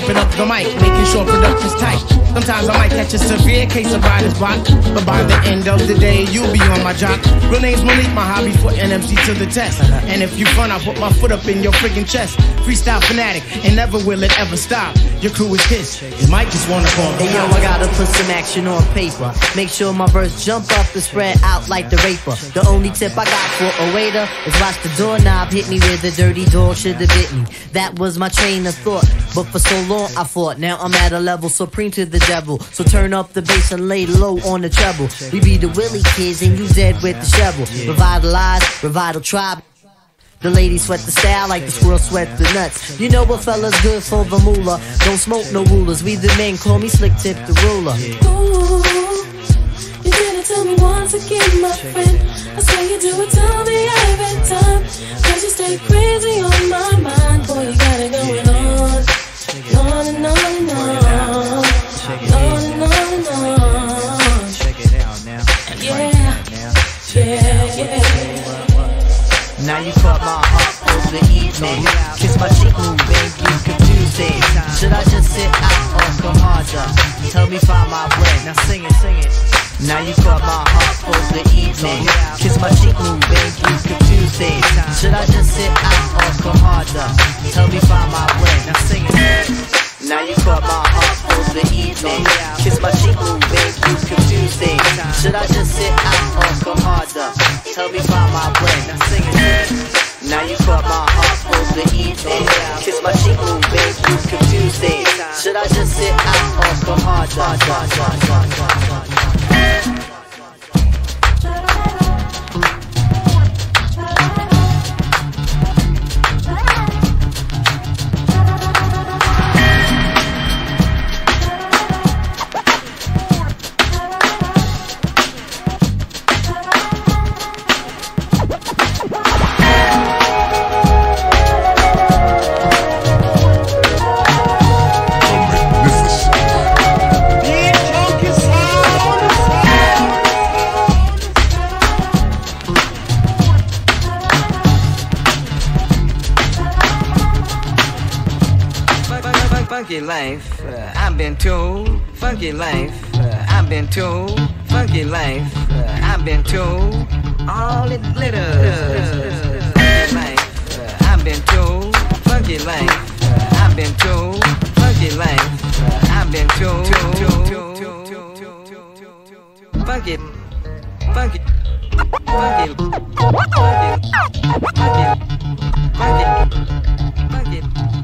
Amping up the mic, making sure production's tight. Sometimes I might catch a severe case of writer's block, but by the end of the day, you'll be on my jock. Real name's Malik, my hobby for NMC to the test. And if you run, I'll put my foot up in your friggin' chest. Freestyle fanatic, and never will it ever stop. Your crew is his, you might just wanna call me. Hey yo, I gotta put some action on paper. Make sure my verse jump up and spread out like the raper. The only tip I got for a waiter is watch the doorknob hit me where the dirty dog should have bit me. That was my train of thought, but for so long I fought. Now I'm at a level supreme to the devil. So turn up the bass and lay low on the treble. We be the Willie kids and you dead with the shovel. Revitalize, revital tribe. The ladies sweat the style like the squirrel sweat the nuts. You know what fella's good for the moolah. Don't smoke no rulers. We the men call me slick tip the ruler. Ooh, you did it to me once again, my friend. I swear you do it to me every time. Cause you stay crazy on my mind, boy, you got it going on. On and on and on. On and on and on. Now. Yeah. Yeah. Now you caught my heart over the evening. Kiss my cheek, ooh, babe, you confusing. Should I just sit out or come harder? Tell me find my way. Now sing it, sing it. Now you caught my heart over the evening. Kiss my cheek, ooh, babe, you confusing. Should I just sit out or come harder? Tell me find my way. Now sing it. Now you caught my heart over the evening. Kiss my cheek, ooh, babe, you confusing. Should I just sit out or come harder? Tell me find my way. Now sing it. Now you caught my heart over the evening. Kiss my cheek, ooh, babe, you confusing. Should I just sit out or come harder? Life, uh, I've been to. Funky life, uh, I've been to. Funky life, uh, I've been to. All it glitters. Funky life, uh, I've been to. Funky life, uh, I've been to. Funky life, uh, I've been to. Funky, funky, funky, funky, funky, funky. Funky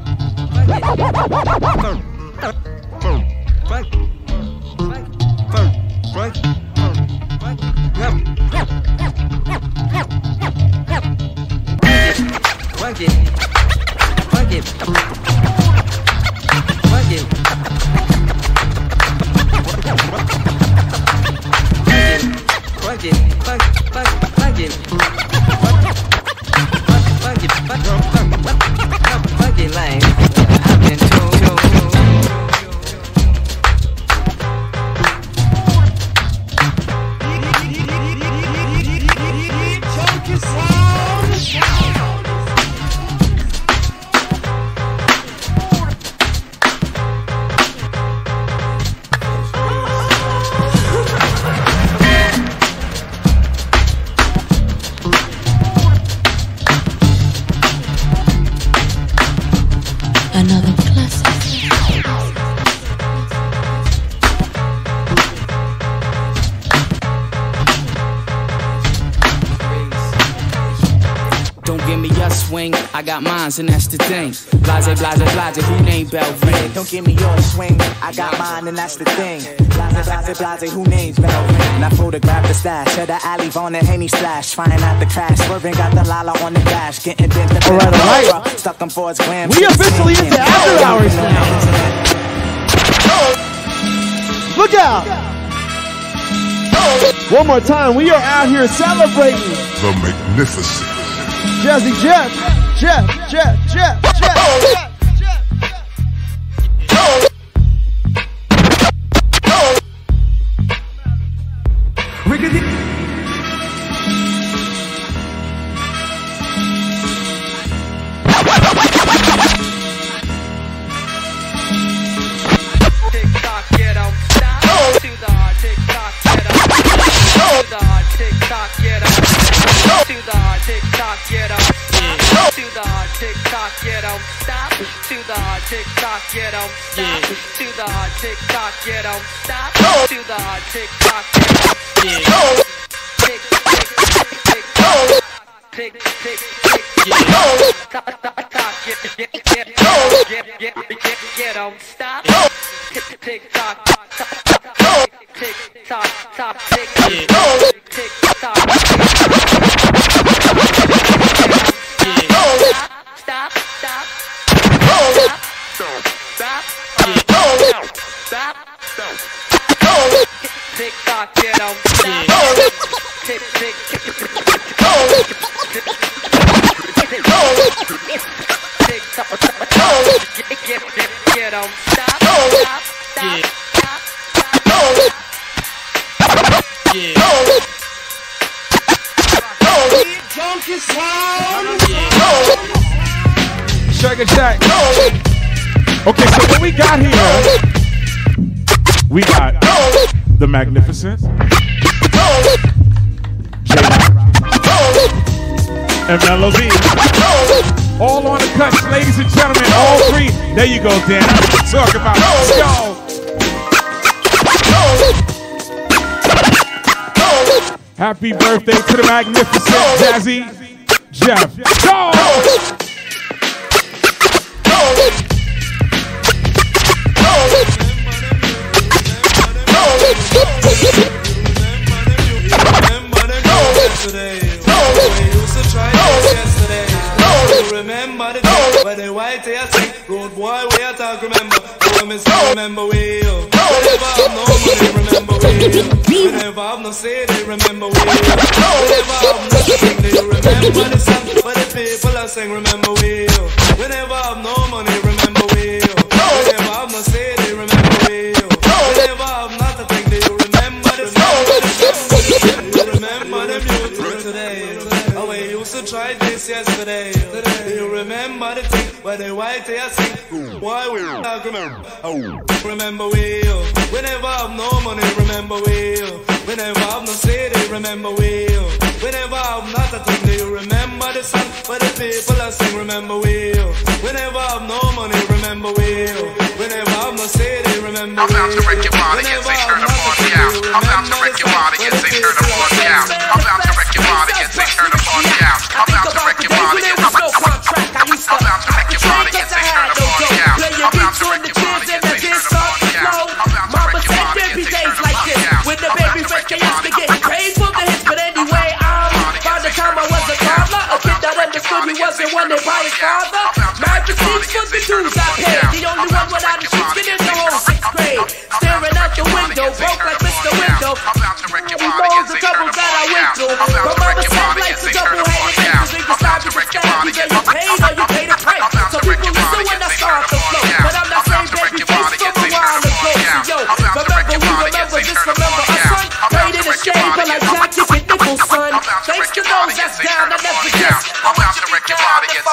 fucking lame. Got mines and that's the thing. Blase, blase, blase, who named Belvin? Don't give me your swing, I got mine and that's the thing. Blase, blase, blase, who names Belvin? I photograph the stash, of the alley on the Henny slash. Flying out the crash, swerving, got the Lala on the dash. Getting bent the Alright, alright. Stuck them for his glam. We officially into after hours now. Oh. Look out! Oh. One more time, we are out here celebrating The magnificent. Jazzy Jeff, Jeff, Jeff, Jeff, Jeff. Tick-tock, go, Dan. Talk about it. Let's go. Happy birthday to the magnificent Jazzy Jeff. Go! Remember we oh. Whenever have no remember we oh. Whenever have no remember we remember the the people remember not remember we oh. We never have no money Remember we oh. We never have no city Remember we oh. We never have not a thing Do remember the song where the people are sing Remember oh. We he wasn't wanted by his father. Magic six for the dues I paid. The only one without a sheepskin in the whole sixth grade. Staring out the window, broke like Mr. Window. Loads of troubles that I went through. My mother said life's a double headed niggas. They decide to stab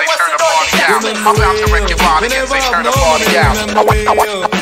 body and out. I'm about to wreck your body and say turn the party out.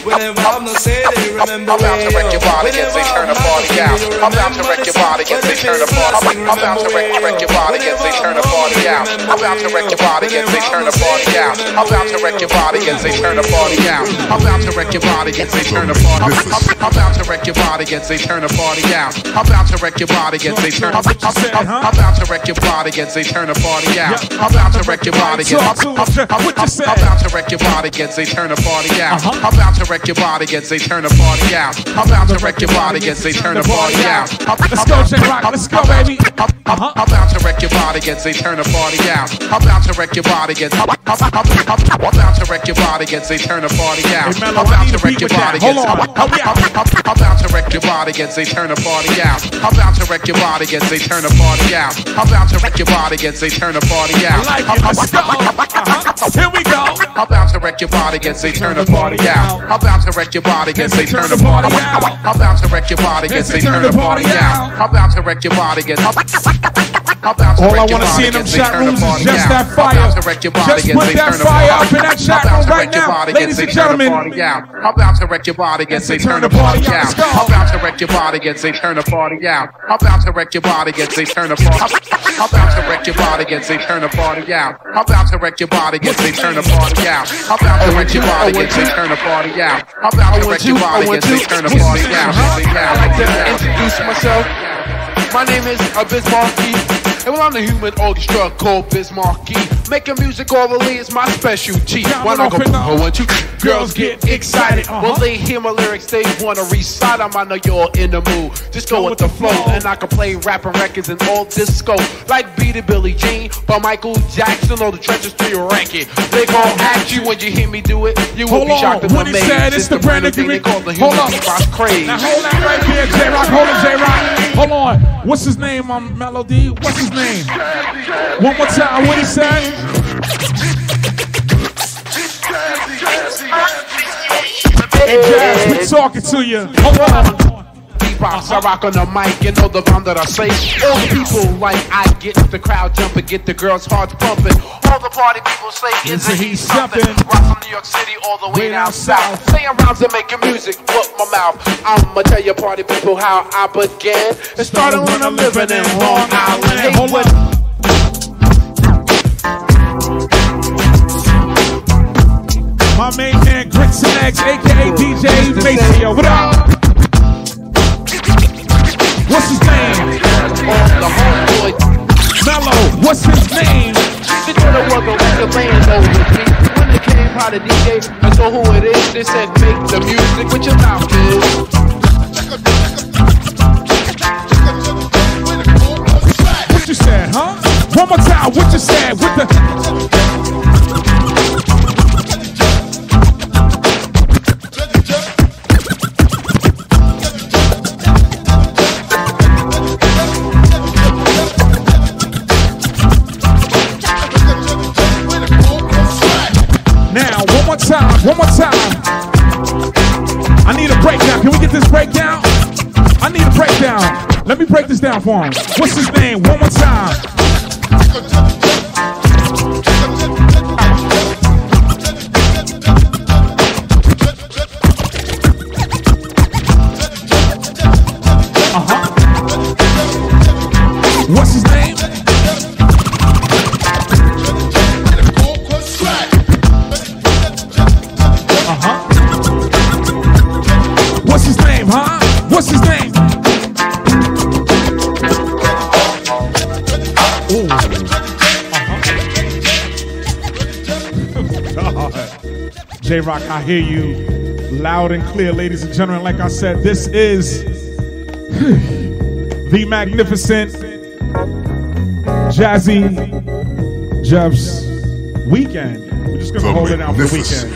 Whenever I'm no city, remember I'm about to wreck your body and say turn the party out. I'm about to wreck your body and say turn the party. I'm about to wreck your body and say turn the party out. I'm about to wreck your body and say turn the party out. I'm about to wreck your body and say turn the party out. I'm about to wreck your body and say turn the party. I'm about to wreck your body and say turn the party out. I'm about to wreck your body and say turn. I'm about to wreck your body and say turn the party out. I'm about to wreck your body and I'm about to wreck your body and say turn the party out. I'm about to wreck your body and say turn the party out. I'm about to wreck your body and say turn the party out. Let's go, J-Rocc. Let's go, baby. I'm about to wreck your body and say turn the party out. I'm about to wreck your body and I'm about to wreck your body and say turn the party out. I'm about to wreck your body and I'm about to wreck your body and say turn the party out. I'm about to wreck your body and say turn the party out. I'm about to wreck your body and say turn the party out. Let's go. Here we go. I'm about to wreck your body and say turn the party out. I'm about to wreck your body and say turn the party out. I'm about to wreck your body and say turn the party out. I'm about to wreck your body and All I want to see in them chat rooms is just that fire. Just put that fire up in that chat room right now, ladies and gentlemen. I'm about to wreck your body and say turn the party out. I'm about to wreck your body and say turn the party out. I'm about to wreck your body and say turn the party. out. I'm about to wreck your body and say turn the party out. I'm about to wreck your body and say turn the party out. I'm about to wreck your body and say turn the party out. I'm about to wreck your body and say turn the party out. I'd like to introduce myself. My name is Abiz Markie. And well, I'm the human orchestra called Biz Markie. Making music orally is my specialty. When I go, oh, when you girls get excited. When uh-huh. they hear my lyrics, they wanna recite them. I know you're in the mood. Just go with the flow. And I can play rapping records and all disco. Like Beat It Billie Jean by Michael Jackson or the trenches to your ranking. They gon' act you when you hear me do it. You will be shocked on. and When he amazed. said it's the brand new thing they call the Hold human beatbox craze. Now hold that right here, J-Rocc. Hold it, J-Rocc. Hold on. What's his name on Melody? What's his name? One more time. What he said? Hey, Jazz, we talking to you. Hold on. I rock on the mic, you know the rhyme that I say. All the people like I get the crowd jumping, get the girls' hearts pumping. All the party people say it's a heat something. Rock from New York City all the way down south. Saying rhymes and making music, put my mouth. I'ma tell you party people how I began. It started when I'm living in Long Island. Hey, what? My main man, Grits and X, aka DJ Maceo. What up? What's his name? Melo. What's his name? The dinner was a record band over me. When they came by the DJ, I saw who it is. They said, make the music with your mouth, dude. What you said, huh? One more time. What you said? With the. Breakdown? I need a breakdown. Let me break this down for him. What's his name? One more time. J-Rocc, I hear you loud and clear, ladies and gentlemen. Like I said, this is the magnificent Jazzy Jeff's weekend. We're just gonna The hold it out for the weekend.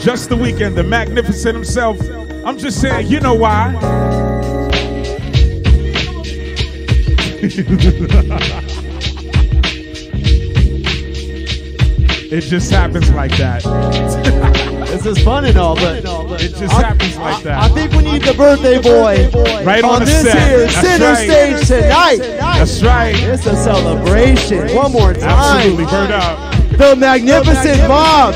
Just the weekend, the magnificent himself. I'm just saying, you know why? it just happens like that. This is fun and all, but it just I- happens like that. I think we need the birthday boy Right on the this set. here That's center right. stage tonight. That's right. It's a celebration. One more time. Absolutely, bird up. The magnificent mob.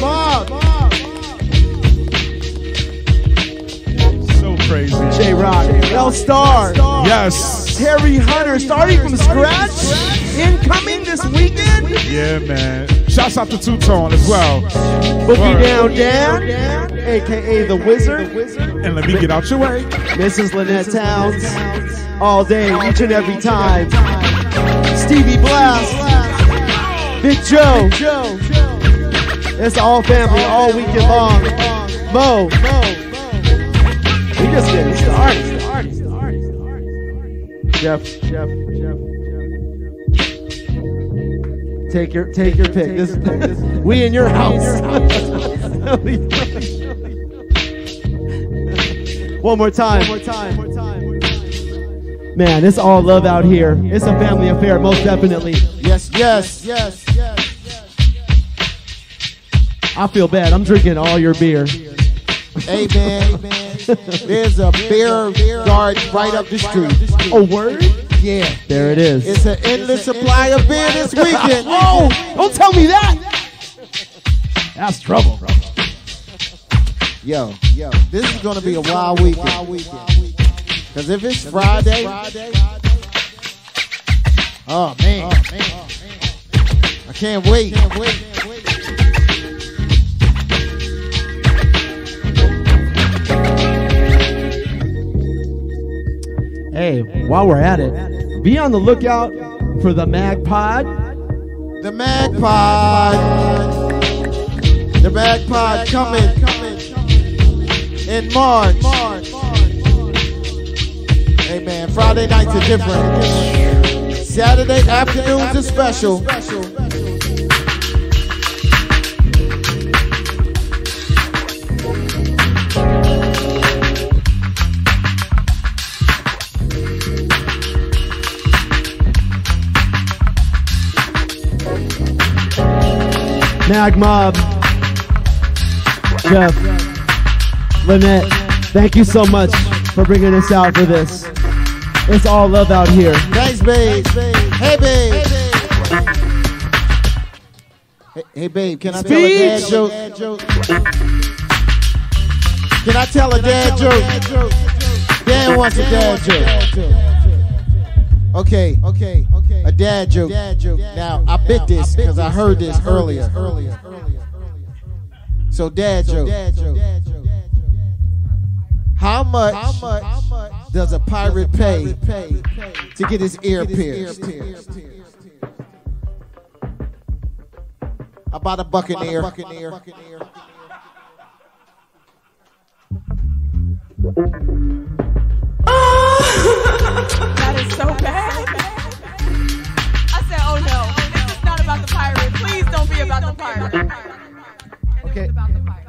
So crazy. J-Rocc, L Star. Yes. Terry Hunter, starting from scratch. Incoming this weekend. Yeah, man. Shouts out to Two Tone as well. Boogie Word. Down Dan, aka The Wizard. And let me get out your way. Mrs. Lynette Townes. All day, each and every time. Stevie Blast. Big Joe. It's all family all weekend long. Mo. We just getting started. Jeff, Jeff, Jeff, Take your take your pick. This, this we in your house. One more time. One more time. Man, it's all love out here. It's a family affair, most definitely. Yes, yes, yes, yes. I feel bad. I'm drinking all your beer. Hey man, there's a beer garden right up the street. A word? Yeah. There it is. It's an endless supply of beer this weekend. oh, don't tell me that. That's trouble. bro. Yo, yo, this is gonna be a wild weekend. Cause if it's Friday, oh man, oh, I can't wait. Hey, while we're at it, be on the lookout for the Mag Pod. The Mag Pod, the Mag Pod coming in March. Hey man, Friday nights are different. Saturday afternoons are special. Mag Mob. Jeff. Lynette, thank you so much for bringing us out for this. It's all love out here. Thanks, babe. Hey, babe. Hey, hey, babe, can I tell a dad Speech. joke? Can I tell a dad joke? Dan wants a dad joke. Okay, okay, okay. A dad joke. Dad joke. Now, I bit this because I heard this earlier. Earlier. Earlier. So, dad joke. So dad joke. How much, how much, how much does a pirate pay to get his ear pierced? About a buccaneer. That is so bad. I said, oh no, this is not about the pirate. Please don't be about the pirate. Okay.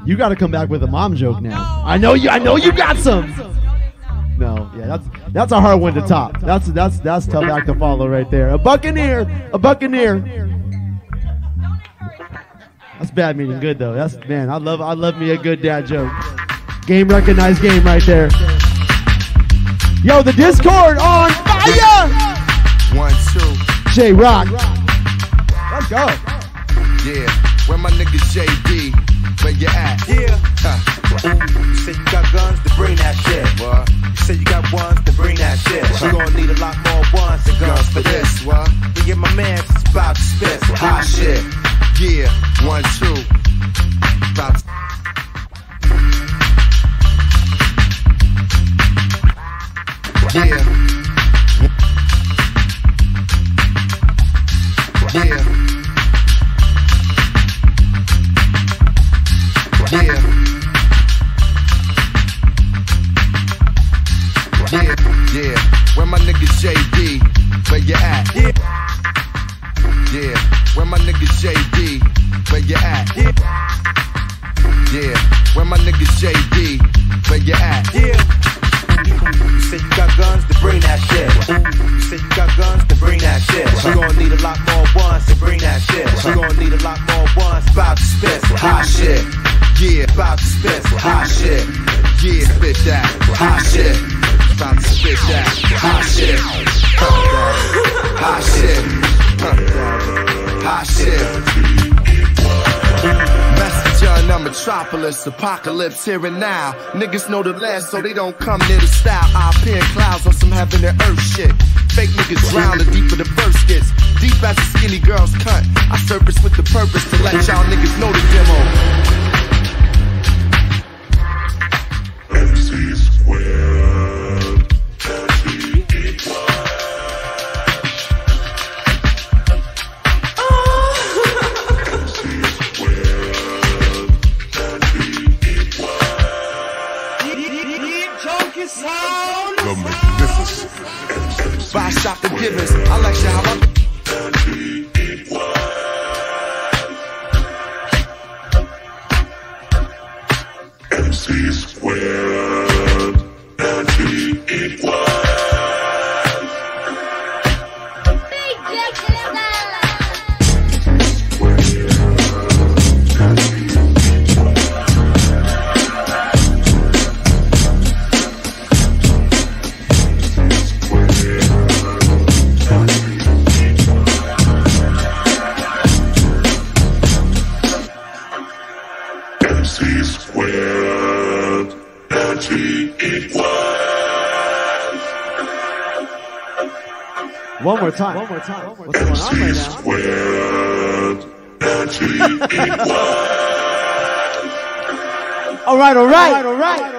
You got to come back with a mom joke now. I know you. I know you got some. No, yeah, that's that's a hard one to top. That's that's that's tough act to follow right there. A buccaneer, a buccaneer. That's bad meaning good though. That's man, I love I love me a good dad joke. Game recognized game right there. Yo, the Discord on fire. One, two. J-Rocc. Let's go. Yeah, where my nigga JD? Where you at? Yeah. You said you got guns to bring that shit. What? You said you got ones to bring that shit. You gonna need a lot more ones than guns for this. What? Me and my man is about to spit some hot shit. Yeah, one, two. About to Yeah. Where my nigga JD? Where you at? Yeah. You? Where you got guns to bring that shit. You said you got guns to bring that shit. You gonna need a lot more ones to bring that shit. You gonna need a lot more ones about to spit some hot shit. Yeah, about to spit some hot shit. Yeah, spit that hot shit. About to spit that hot shit. Hot shit. Hot shit. Messenger in the metropolis, apocalypse here and now. Niggas know the last, so they don't come near the style. I appear in clouds on some heaven and earth shit. Fake niggas drown the deeper the verse gets. Deep as a skinny girl's cut. I surface with the purpose to let y'all niggas know the demo. Buy shop the givers. I like you how I. One more time. One more time. What's going on right now? Squared. Anti-equal. All right, all right, all right.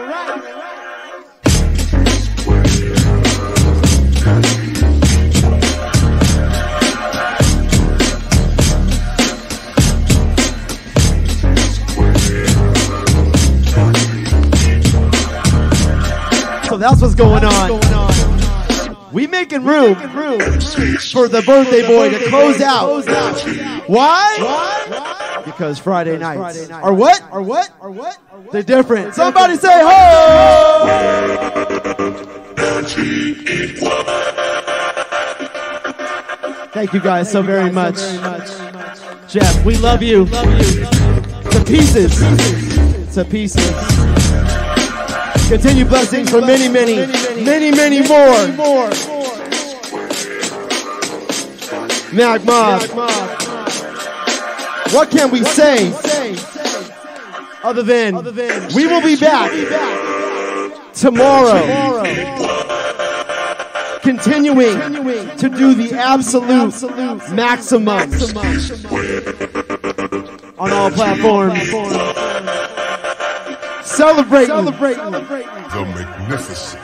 So that's what's going on. We making room for the birthday boy to close out. Why? Because Friday nights are what? Are what? Are what? They're different. Somebody say ho! Thank you guys so very much. Jeff, we love you. To pieces. To pieces. Continue blessings for many, many, many, many more. Mac. What can we say other than we will be back tomorrow, continuing to do the absolute maximum on all platforms. Celebrating. The magnificent.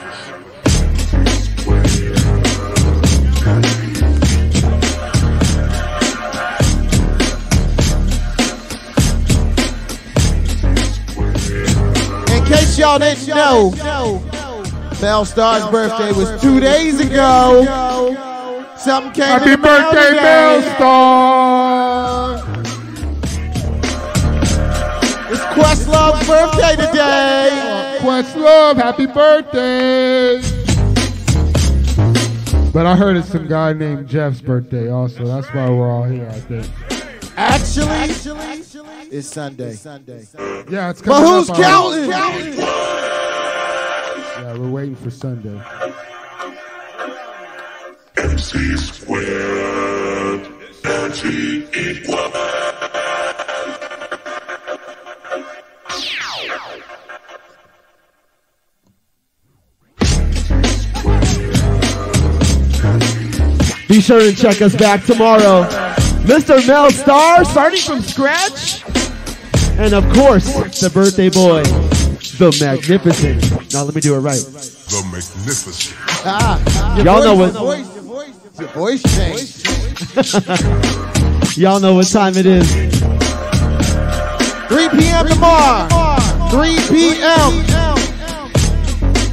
In case y'all didn't know, Mel Star's birthday was two days ago. Something came Happy in the mail birthday, today. Mel Star! Questlove's birthday today. Questlove, happy birthday! But I heard it's some guy named Jeff's birthday also. That's why we're all here, I think. Actually, it's Sunday. sunday Yeah, it's But coming who's up already. counting? Yeah, we're waiting for Sunday. MC squared. 30 equal. Be sure and check us back tomorrow. Mr. Mel Star, starting from scratch. And of course, the birthday boy, the magnificent. Now let me do it right. The magnificent. Ah, your Y'all know what- Your voice, your voice changed. Y'all know what time it is. 3 p.m. tomorrow. 3 p.m.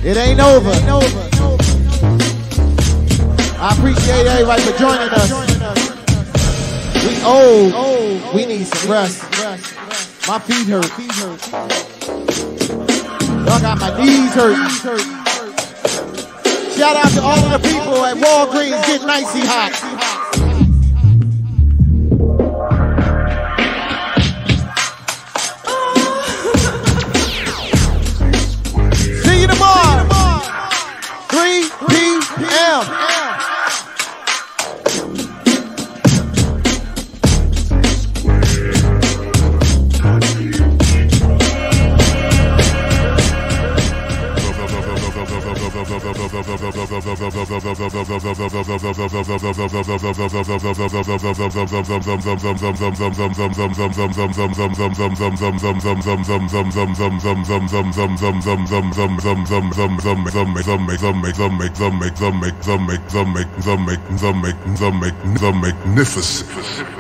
It ain't over. I appreciate everybody for joining us. We old. We need some rest. My feet hurt. Y'all got my knees hurt. Shout out to all of the people at Walgreens getting icy hot. See you tomorrow. 3 p.m. magnificent.